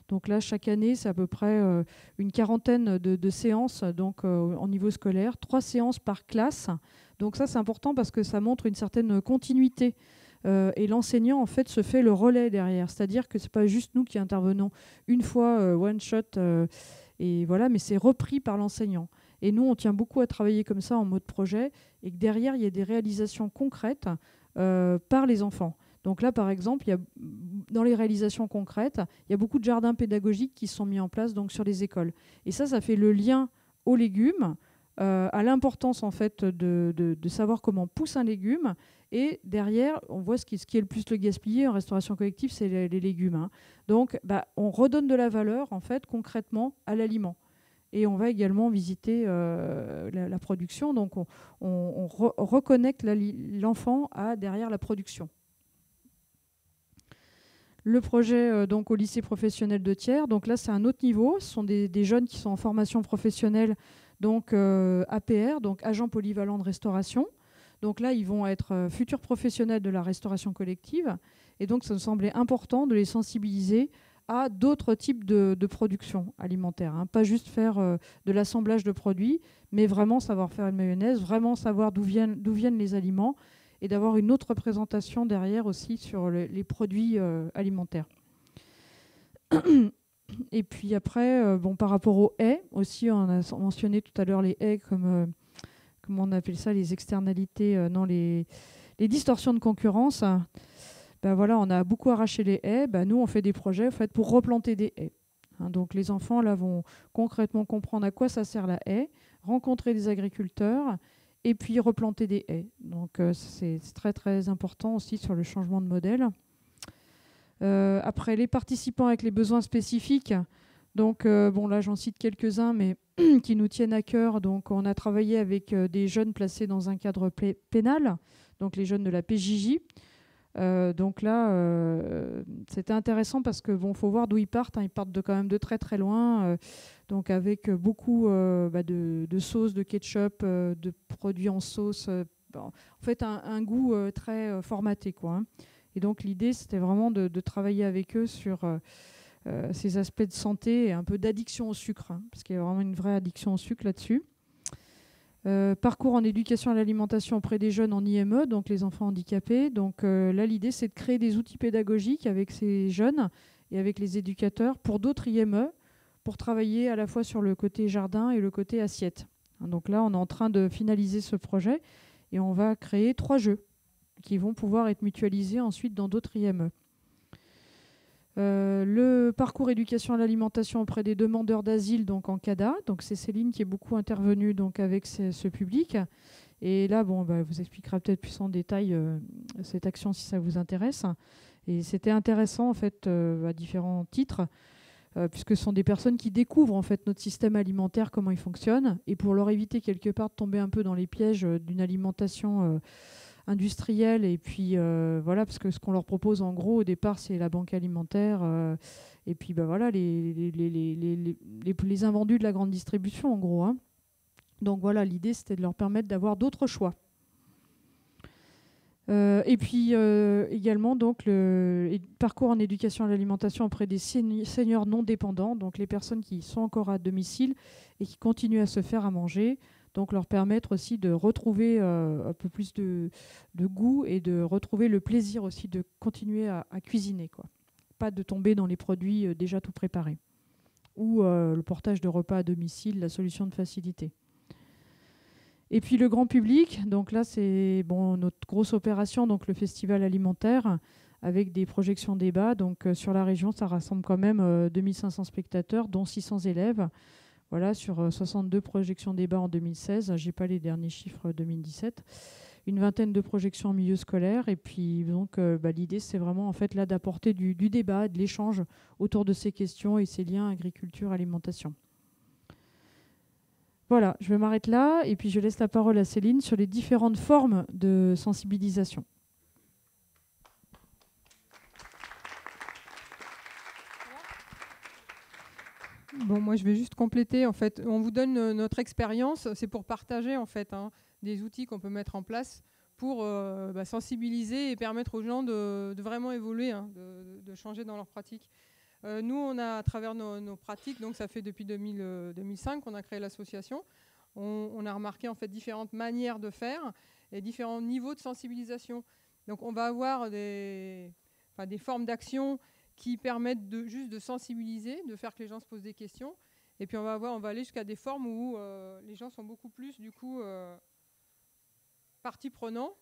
Donc là, chaque année, c'est à peu près euh, une quarantaine de, séances donc, euh, au niveau scolaire, trois séances par classe. Donc ça, c'est important parce que ça montre une certaine continuité. et l'enseignant, en fait, se fait le relais derrière. C'est-à-dire que ce n'est pas juste nous qui intervenons une fois, one shot, et voilà, mais c'est repris par l'enseignant. Et nous, on tient beaucoup à travailler comme ça en mode projet et que derrière, il y a des réalisations concrètes euh, par les enfants. Donc là, par exemple, dans les réalisations concrètes, il y a beaucoup de jardins pédagogiques qui sont mis en place donc, sur les écoles. Et ça, ça fait le lien aux légumes, euh, à l'importance en fait de, savoir comment pousse un légume. Et derrière, on voit ce qui, ce qui est le plus le gaspillé en restauration collective, c'est les, légumes. Hein. Donc, bah, on redonne de la valeur en fait concrètement à l'aliment. Et on va également visiter euh, la, production. Donc on, reconnecte l'enfant à derrière la production. Le projet euh, donc au lycée professionnel de Thiers, donc là c'est un autre niveau. Ce sont des, jeunes qui sont en formation professionnelle, donc euh, APR, donc agent polyvalent de restauration. Donc là ils vont être futurs professionnels de la restauration collective. Et donc ça me semblait important de les sensibiliser à d'autres types de, production alimentaire. Hein. Pas juste faire euh, de l'assemblage de produits, mais vraiment savoir faire une mayonnaise, vraiment savoir d'où viennent, les aliments et d'avoir une autre représentation derrière aussi sur les, produits euh, alimentaires. <coughs> Et puis après, euh, bon, par rapport aux haies, aussi, on a mentionné tout à l'heure les haies comme, comment on appelle ça, les externalités, non, les, les distorsions de concurrence. Ben voilà, on a beaucoup arraché les haies. Ben nous, on fait des projets en fait, pour replanter des haies. Hein, donc les enfants là vont concrètement comprendre à quoi ça sert la haie, rencontrer des agriculteurs et puis replanter des haies. Donc euh, c'est très très important aussi sur le changement de modèle. Euh, après les participants avec les besoins spécifiques, donc euh, bon là j'en cite quelques-uns mais <clears throat> qui nous tiennent à cœur. Donc on a travaillé avec des jeunes placés dans un cadre pénal, donc les jeunes de la PJJ. Euh, donc là, euh, c'était intéressant parce que bon, faut voir d'où ils partent. Hein. Ils partent de quand même de très très loin, euh, donc avec beaucoup bah, de, sauces, de ketchup, de produits en sauce. en fait, un, goût très formaté, quoi. Hein. Et donc l'idée, c'était vraiment de, travailler avec eux sur ces aspects de santé et un peu d'addiction au sucre, hein, parce qu'il y a vraiment une vraie addiction au sucre là-dessus. Euh, parcours en éducation à l'alimentation auprès des jeunes en IME, donc les enfants handicapés. Donc euh, là, l'idée, c'est de créer des outils pédagogiques avec ces jeunes et avec les éducateurs pour d'autres IME, pour travailler à la fois sur le côté jardin et le côté assiette. Donc là, on est en train de finaliser ce projet et on va créer trois jeux qui vont pouvoir être mutualisés ensuite dans d'autres IME. Euh, le parcours éducation à l'alimentation auprès des demandeurs d'asile, donc en CADA. Donc c'est Céline qui est beaucoup intervenue donc avec ce, public. Et là, bon, bah, vous expliquera peut-être plus en détail euh, cette action si ça vous intéresse. Et c'était intéressant en fait euh, à différents titres, puisque ce sont des personnes qui découvrent en fait notre système alimentaire, comment il fonctionne, et pour leur éviter quelque part de tomber un peu dans les pièges d'une alimentation industriels. Et puis euh, voilà, parce que ce qu'on leur propose en gros au départ, c'est la banque alimentaire. Euh, et puis bah, voilà, les, les, les, les, invendus de la grande distribution en gros. Hein. Donc voilà, l'idée c'était de leur permettre d'avoir d'autres choix. Euh, et puis également donc le parcours en éducation à l'alimentation auprès des seniors non dépendants, donc les personnes qui sont encore à domicile et qui continuent à se faire à manger donc leur permettre aussi de retrouver euh, un peu plus de, goût et de retrouver le plaisir aussi de continuer à, cuisiner. Quoi. Pas de tomber dans les produits euh, déjà tout préparés. Ou euh, le portage de repas à domicile, la solution de facilité. Et puis le grand public, donc là c'est bon, notre grosse opération, donc le festival alimentaire, avec des projections débats. Donc sur la région, ça rassemble quand même 2500 spectateurs, dont 600 élèves. Voilà, sur 62 euh, projections débat en 2016, j'ai pas les derniers chiffres 2017, une vingtaine de projections en milieu scolaire. Et puis donc euh, bah, l'idée c'est vraiment en fait là d'apporter du, débat, de l'échange autour de ces questions et ces liens agriculture-alimentation. Voilà, je vais m'arrêter là et puis je laisse la parole à Céline sur les différentes formes de sensibilisation. Bon, moi, je vais juste compléter. En fait, on vous donne euh, notre expérience. C'est pour partager en fait hein, des outils qu'on peut mettre en place pour euh, bah, sensibiliser et permettre aux gens de, vraiment évoluer, hein, de, changer dans leur pratique. Euh, nous, on a à travers nos, pratiques, donc ça fait depuis 2005 qu'on a créé l'association. On, a remarqué en fait différentes manières de faire et différents niveaux de sensibilisation. Donc, on va avoir des formes d'action qui permettent de, juste de sensibiliser, de faire que les gens se posent des questions. Et puis on va, avoir, on va aller jusqu'à des formes où euh, les gens sont beaucoup plus du coup euh, partie prenant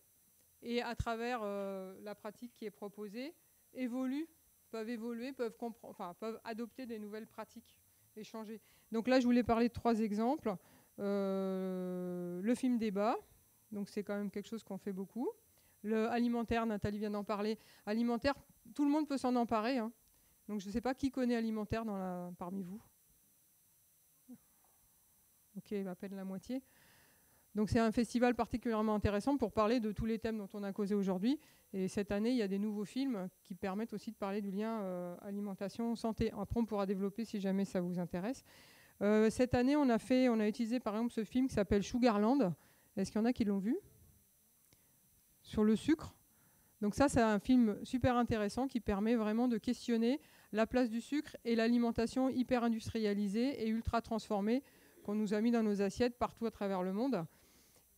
et à travers euh, la pratique qui est proposée évoluent, peuvent évoluer, peuvent enfin peuvent adopter des nouvelles pratiques, échanger. Donc là je voulais parler de trois exemples. le film débat, donc c'est quand même quelque chose qu'on fait beaucoup. Le alimentaire, Nathalie vient d'en parler. Alimentaire, tout le monde peut s'en emparer. Hein. Donc je ne sais pas qui connaît alimentaire dans la, parmi vous. Ok, à peine la moitié. Donc c'est un festival particulièrement intéressant pour parler de tous les thèmes dont on a causé aujourd'hui. Et cette année, il y a des nouveaux films qui permettent aussi de parler du lien euh, alimentation-santé. Après, on pourra développer si jamais ça vous intéresse. Euh, cette année, on a, fait, on a utilisé par exemple ce film qui s'appelle Sugarland. Est-ce qu'il y en a qui l'ont vu? Sur le sucre. Donc ça, c'est un film super intéressant qui permet vraiment de questionner la place du sucre et l'alimentation hyper industrialisée et ultra transformée qu'on nous a mis dans nos assiettes partout à travers le monde.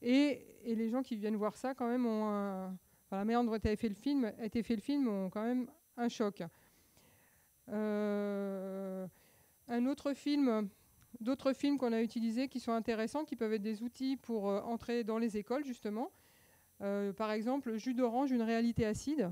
Et, les gens qui viennent voir ça, quand même, ont un, la manière dont a fait le film, a été le film, ont quand même un choc. Euh, un autre film, d'autres films qu'on a utilisés qui sont intéressants, qui peuvent être des outils pour euh, entrer dans les écoles justement. Euh, par exemple, jus d'orange, une réalité acide.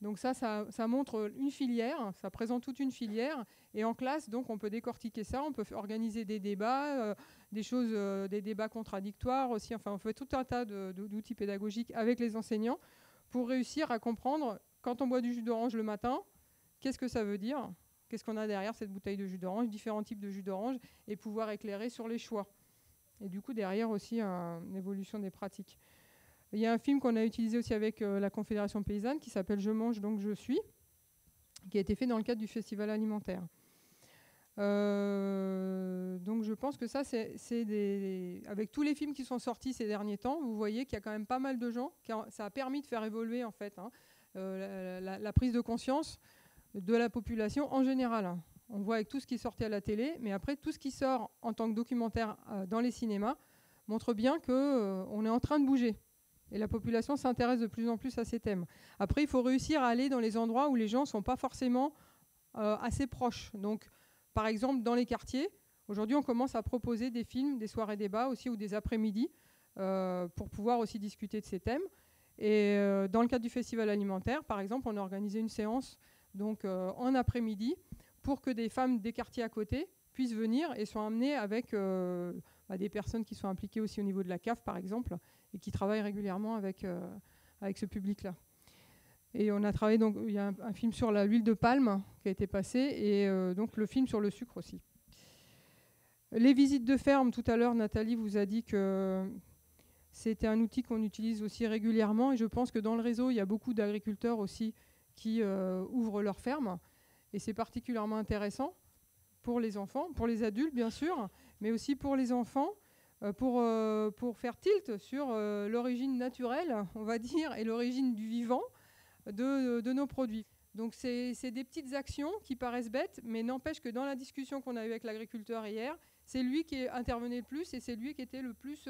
Donc ça, ça, montre une filière, ça présente toute une filière. Et en classe, donc, on peut décortiquer ça, on peut organiser des débats, euh, des choses, euh, des débats contradictoires aussi. Enfin, on fait tout un tas d'outils pédagogiques avec les enseignants pour réussir à comprendre quand on boit du jus d'orange le matin, qu'est-ce que ça veut dire? Qu'est-ce qu'on a derrière cette bouteille de jus d'orange, différents types de jus d'orange, et pouvoir éclairer sur les choix. Et du coup, derrière aussi, une évolution des pratiques. Il y a un film qu'on a utilisé aussi avec euh, la Confédération paysanne qui s'appelle Je mange donc je suis, qui a été fait dans le cadre du festival alimentaire. Euh, donc je pense que ça, c'est des, avec tous les films qui sont sortis ces derniers temps, vous voyez qu'il y a quand même pas mal de gens. ça a permis de faire évoluer en fait hein, euh, la, prise de conscience de la population en général. Hein. On voit avec tout ce qui sortait à la télé, mais après tout ce qui sort en tant que documentaire dans les cinémas montre bien qu'on est en train de bouger. Et la population s'intéresse de plus en plus à ces thèmes. Après, il faut réussir à aller dans les endroits où les gens ne sont pas forcément euh, assez proches. Donc, par exemple, dans les quartiers, aujourd'hui, on commence à proposer des films, des soirées débats aussi ou des après-midi euh, pour pouvoir aussi discuter de ces thèmes. Et euh, dans le cadre du festival alimentaire, par exemple, on a organisé une séance donc en après-midi pour que des femmes des quartiers à côté puissent venir et soient amenées avec bah, des personnes qui sont impliquées aussi au niveau de la CAF, par exemple, et qui travaillent régulièrement avec, euh, avec ce public-là. Et on a travaillé, donc, il y a un, film sur l'huile de palme qui a été passé, et euh, donc le film sur le sucre aussi. Les visites de ferme, tout à l'heure, Nathalie vous a dit que c'était un outil qu'on utilise aussi régulièrement, et je pense que dans le réseau, il y a beaucoup d'agriculteurs aussi qui euh, ouvrent leurs fermes, et c'est particulièrement intéressant pour les enfants, pour les adultes bien sûr, mais aussi pour les enfants, euh, pour, euh, pour faire tilt sur euh, l'origine naturelle, on va dire, et l'origine du vivant de, de, nos produits. Donc c'est des petites actions qui paraissent bêtes, mais n'empêche que dans la discussion qu'on a eue avec l'agriculteur hier, c'est lui qui intervenait le plus et c'est lui qui était le plus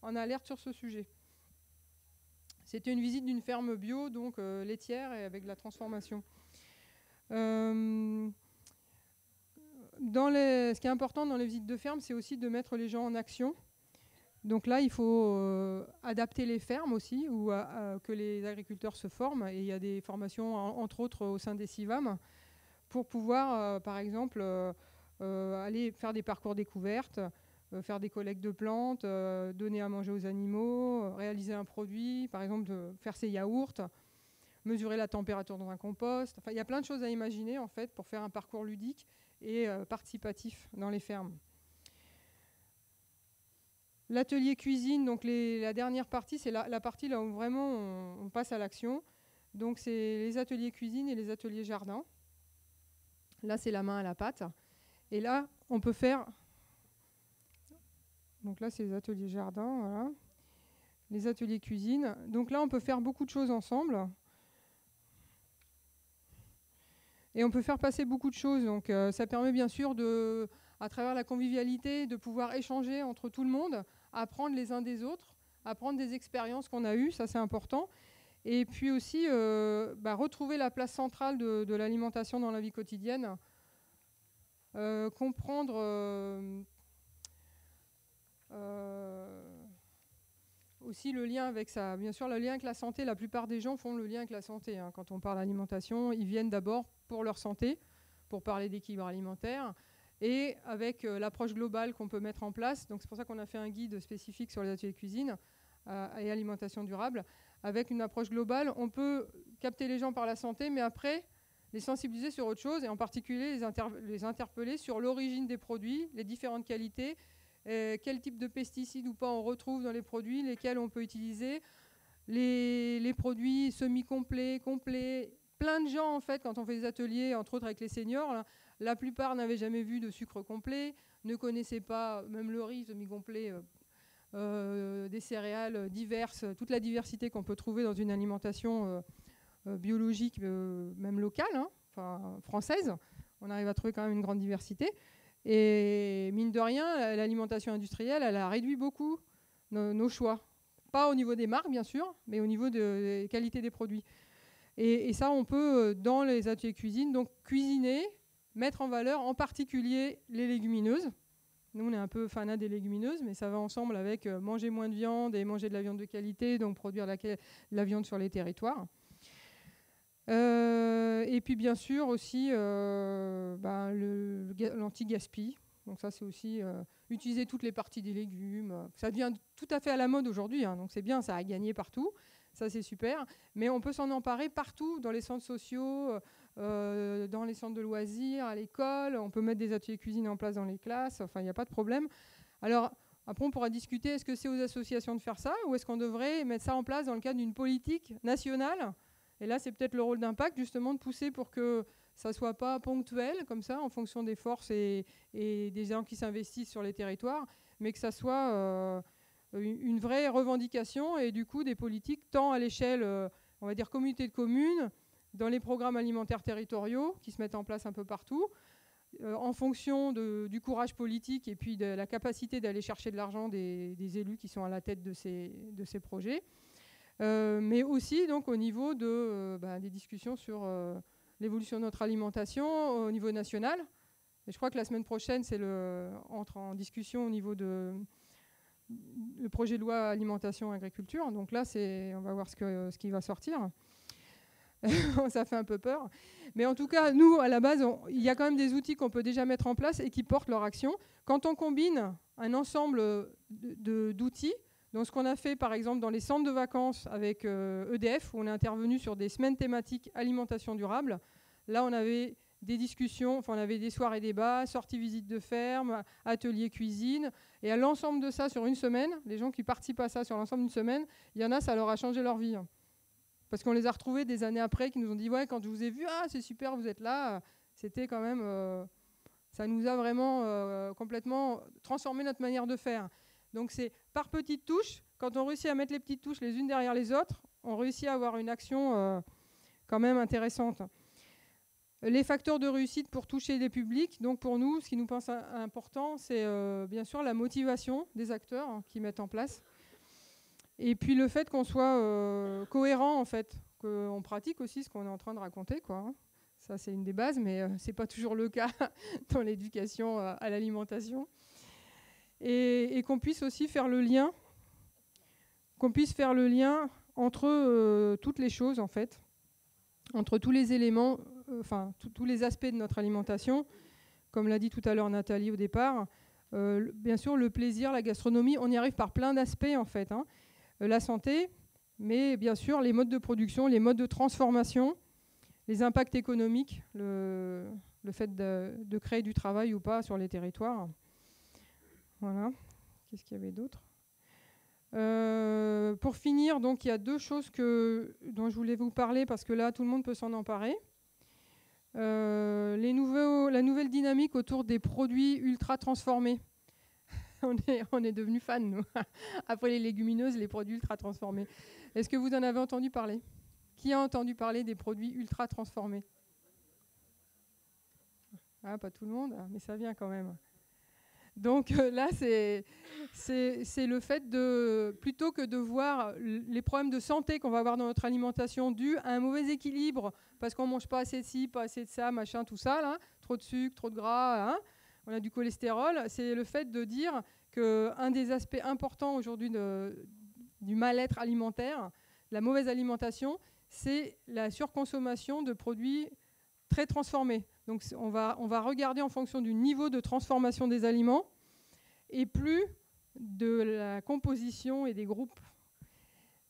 en alerte sur ce sujet. C'était une visite d'une ferme bio, donc laitière et avec de la transformation. Ce qui est important dans les visites de ferme, c'est aussi de mettre les gens en action. Donc là, il faut euh, adapter les fermes aussi, ou que les agriculteurs se forment. Et il y a des formations, entre autres, au sein des CIVAM, pour pouvoir, euh, par exemple, euh, aller faire des parcours découvertes, faire des collectes de plantes, donner à manger aux animaux, réaliser un produit, par exemple, faire ses yaourts, mesurer la température dans un compost. Enfin, il y a plein de choses à imaginer, en fait, pour faire un parcours ludique et participatif dans les fermes. L'atelier cuisine, donc la dernière partie, c'est la, partie là où vraiment on, passe à l'action. Donc c'est les ateliers cuisine et les ateliers jardin. Là, c'est la main à la pâte. Et là, on peut faire. Donc là, c'est les ateliers jardin, voilà. Les ateliers cuisine. Donc là, on peut faire beaucoup de choses ensemble. Et on peut faire passer beaucoup de choses. Donc euh, ça permet bien sûr de, à travers la convivialité, de pouvoir échanger entre tout le monde, apprendre les uns des autres, apprendre des expériences qu'on a eues, ça c'est important. Et puis aussi euh, bah, retrouver la place centrale de, l'alimentation dans la vie quotidienne, euh, comprendre aussi le lien avec ça. Bien sûr, le lien avec la santé, la plupart des gens font le lien avec la santé. Hein. Quand on parle d'alimentation, ils viennent d'abord pour leur santé, pour parler d'équilibre alimentaire et avec euh, l'approche globale qu'on peut mettre en place. Donc c'est pour ça qu'on a fait un guide spécifique sur les ateliers cuisine euh, et alimentation durable. Avec une approche globale, on peut capter les gens par la santé, mais après les sensibiliser sur autre chose et en particulier les, les interpeller sur l'origine des produits, les différentes qualités, euh, quel type de pesticides ou pas on retrouve dans les produits, lesquels on peut utiliser, les, produits semi-complets, complets. Plein de gens, en fait, quand on fait des ateliers, entre autres avec les seniors, la plupart n'avaient jamais vu de sucre complet, ne connaissaient pas même le riz semi-complet, euh, euh, des céréales diverses, toute la diversité qu'on peut trouver dans une alimentation biologique, même locale, hein, française. On arrive à trouver quand même une grande diversité. Et mine de rien, l'alimentation industrielle, elle a réduit beaucoup nos, choix. Pas au niveau des marques, bien sûr, mais au niveau de la qualité des produits. Et, ça, on peut, dans les ateliers cuisine, donc cuisiner mettre en valeur en particulier les légumineuses. Nous, on est un peu fanat des légumineuses, mais ça va ensemble avec euh, manger moins de viande et manger de la viande de qualité, donc produire la, la viande sur les territoires. Euh, et puis bien sûr aussi ben, l'anti-gaspi. Donc ça c'est aussi utiliser toutes les parties des légumes. Ça devient tout à fait à la mode aujourd'hui, hein, donc c'est bien, ça a gagné partout. Ça c'est super. Mais on peut s'en emparer partout, dans les centres sociaux, dans les centres de loisirs, à l'école. On peut mettre des ateliers cuisine en place dans les classes. Enfin, il n'y a pas de problème. Alors, après, on pourra discuter, est-ce que c'est aux associations de faire ça ou est-ce qu'on devrait mettre ça en place dans le cadre d'une politique nationale Et là, c'est peut-être le rôle d'impact, justement, de pousser pour que ça ne soit pas ponctuel, comme ça, en fonction des forces et, des gens qui s'investissent sur les territoires, mais que ça soit euh, une vraie revendication et du coup des politiques tant à l'échelle, euh, on va dire, communauté de communes, dans les programmes alimentaires territoriaux qui se mettent en place un peu partout, euh, en fonction du courage politique et puis de la capacité d'aller chercher de l'argent des, élus qui sont à la tête de ces, projets, mais aussi donc au niveau de, euh, bah, des discussions sur l'évolution de notre alimentation au niveau national. Et je crois que la semaine prochaine, c'est le entre en discussion au niveau de le projet de loi alimentation agriculture. Donc là, c'est on va voir ce, que, ce qui va sortir. <laughs> ça fait un peu peur. Mais en tout cas, nous, à la base, il y a quand même des outils qu'on peut déjà mettre en place et qui portent leur action. Quand on combine un ensemble d'outils, donc ce qu'on a fait par exemple dans les centres de vacances avec EDF, euh, e où on est intervenu sur des semaines thématiques alimentation durable, là on avait des discussions, enfin on avait des soirées débats, sorties visites de ferme, ateliers cuisine, et à l'ensemble de ça sur une semaine, les gens qui participent à ça sur l'ensemble d'une semaine, il y en a, ça leur a changé leur vie. Parce qu'on les a retrouvés des années après qui nous ont dit Ouais, quand je vous ai vu, ah, c'est super, vous êtes là. C'était quand même. Euh, ça nous a vraiment euh, complètement transformé notre manière de faire. Donc c'est par petites touches. Quand on réussit à mettre les petites touches les unes derrière les autres, on réussit à avoir une action euh, quand même intéressante. Les facteurs de réussite pour toucher les publics, donc pour nous, ce qui nous pense important, c'est bien sûr la motivation des acteurs hein, qui mettent en place. Et puis le fait qu'on soit euh, cohérent, en fait, qu'on pratique aussi ce qu'on est en train de raconter, quoi. Hein. Ça, c'est une des bases, mais euh, ce n'est pas toujours le cas <laughs> dans l'éducation euh, à l'alimentation. Et, qu'on puisse aussi faire le lien, entre toutes les choses, en fait, entre tous les éléments, enfin, tous les aspects de notre alimentation, comme l'a dit tout à l'heure Nathalie au départ. bien sûr, le plaisir, la gastronomie, on y arrive par plein d'aspects, en fait. Hein. Euh, la santé, mais bien sûr les modes de production, les modes de transformation, les impacts économiques, le, fait de, créer du travail ou pas sur les territoires. Voilà. Qu'est-ce qu'il y avait d'autre? Euh, Pour finir, donc il y a deux choses dont je voulais vous parler parce que là tout le monde peut s'en emparer. Euh, la nouvelle dynamique autour des produits ultra transformés. <laughs> on est, on est devenus fans, nous. <laughs> Après les légumineuses, les produits ultra transformés. Est-ce que vous en avez entendu parler? Qui a entendu parler des produits ultra transformés? Ah, Pas tout le monde, mais ça vient quand même. Donc euh, là, c'est le fait de, plutôt que de voir les problèmes de santé qu'on va avoir dans notre alimentation dus à un mauvais équilibre, parce qu'on ne mange pas assez de ci, pas assez de ça, machin, tout ça, trop de sucre, trop de gras, hein, on a du cholestérol, c'est le fait de dire qu'un des aspects importants aujourd'hui du mal-être alimentaire, la mauvaise alimentation, c'est la surconsommation de produits très transformés. Donc on va, regarder en fonction du niveau de transformation des aliments et plus de la composition et des groupes.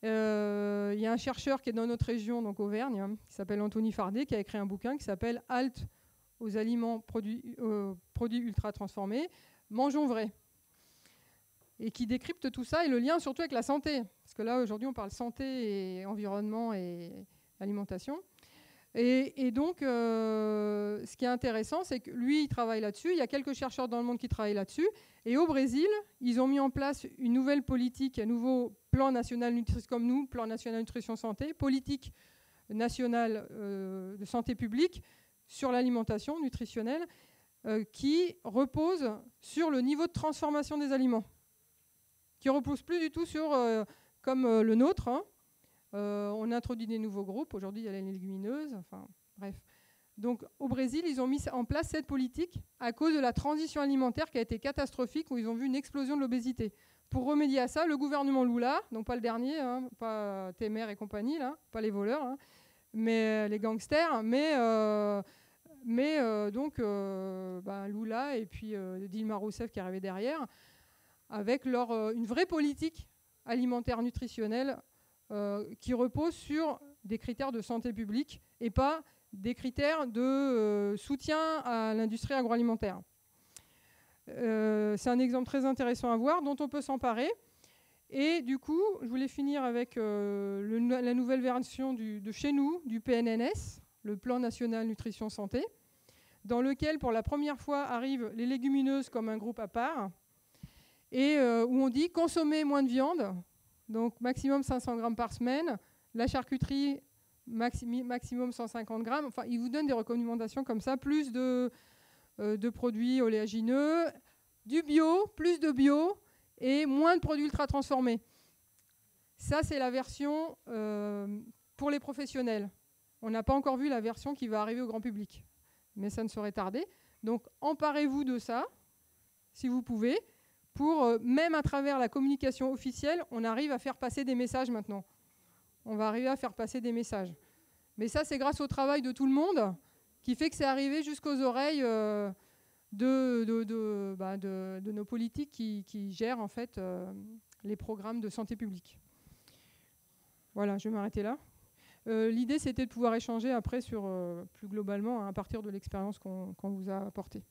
Euh, il y a un chercheur qui est dans notre région, donc Auvergne, hein, qui s'appelle Anthony Fardet, qui a écrit un bouquin qui s'appelle Halt aux aliments produits, euh, produits ultra transformés, mangeons vrai. Et qui décrypte tout ça et le lien surtout avec la santé. Parce que là, aujourd'hui, on parle santé et environnement et alimentation. Et, donc, euh, ce qui est intéressant, c'est que lui, il travaille là-dessus. Il y a quelques chercheurs dans le monde qui travaillent là-dessus. Et au Brésil, ils ont mis en place une nouvelle politique, un nouveau plan national nutrition comme nous, plan national nutrition santé, politique nationale euh, de santé publique, sur l'alimentation nutritionnelle euh, qui repose sur le niveau de transformation des aliments, qui repose plus du tout sur, comme le nôtre, hein. On introduit des nouveaux groupes, aujourd'hui il y a les légumineuses, enfin bref. Donc au Brésil, ils ont mis en place cette politique à cause de la transition alimentaire qui a été catastrophique, où ils ont vu une explosion de l'obésité. Pour remédier à ça, le gouvernement Lula, donc pas le dernier, hein, pas Temer et compagnie, là, pas les voleurs, hein, mais les gangsters, mais mais donc bah, Lula et puis Dilma Rousseff qui arrivait derrière, avec leur, une vraie politique alimentaire nutritionnelle qui repose sur des critères de santé publique et pas des critères de soutien à l'industrie agroalimentaire. c'est un exemple très intéressant à voir dont on peut s'emparer. Et du coup, je voulais finir avec euh, la nouvelle version de chez nous, du PNNS, le Plan National Nutrition Santé, dans lequel, pour la première fois, arrivent les légumineuses comme un groupe à part, et euh, où on dit consommer moins de viande, donc maximum 500 grammes par semaine, la charcuterie maximum 150 grammes. Enfin, il vous donne des recommandations comme ça, plus de, euh, de produits oléagineux, du bio, plus de bio, et moins de produits ultra transformés. Ça, c'est la version euh, pour les professionnels. On n'a pas encore vu la version qui va arriver au grand public, mais ça ne saurait tarder. Donc, emparez-vous de ça, si vous pouvez, pour, euh, même à travers la communication officielle, on arrive à faire passer des messages maintenant. On va arriver à faire passer des messages. Mais ça, c'est grâce au travail de tout le monde qui fait que c'est arrivé jusqu'aux oreilles euh, de, bah, de, nos politiques qui, gèrent en fait euh, les programmes de santé publique. Voilà, je vais m'arrêter là. L'idée, c'était de pouvoir échanger après sur, plus globalement, à partir de l'expérience qu'on vous a apportée.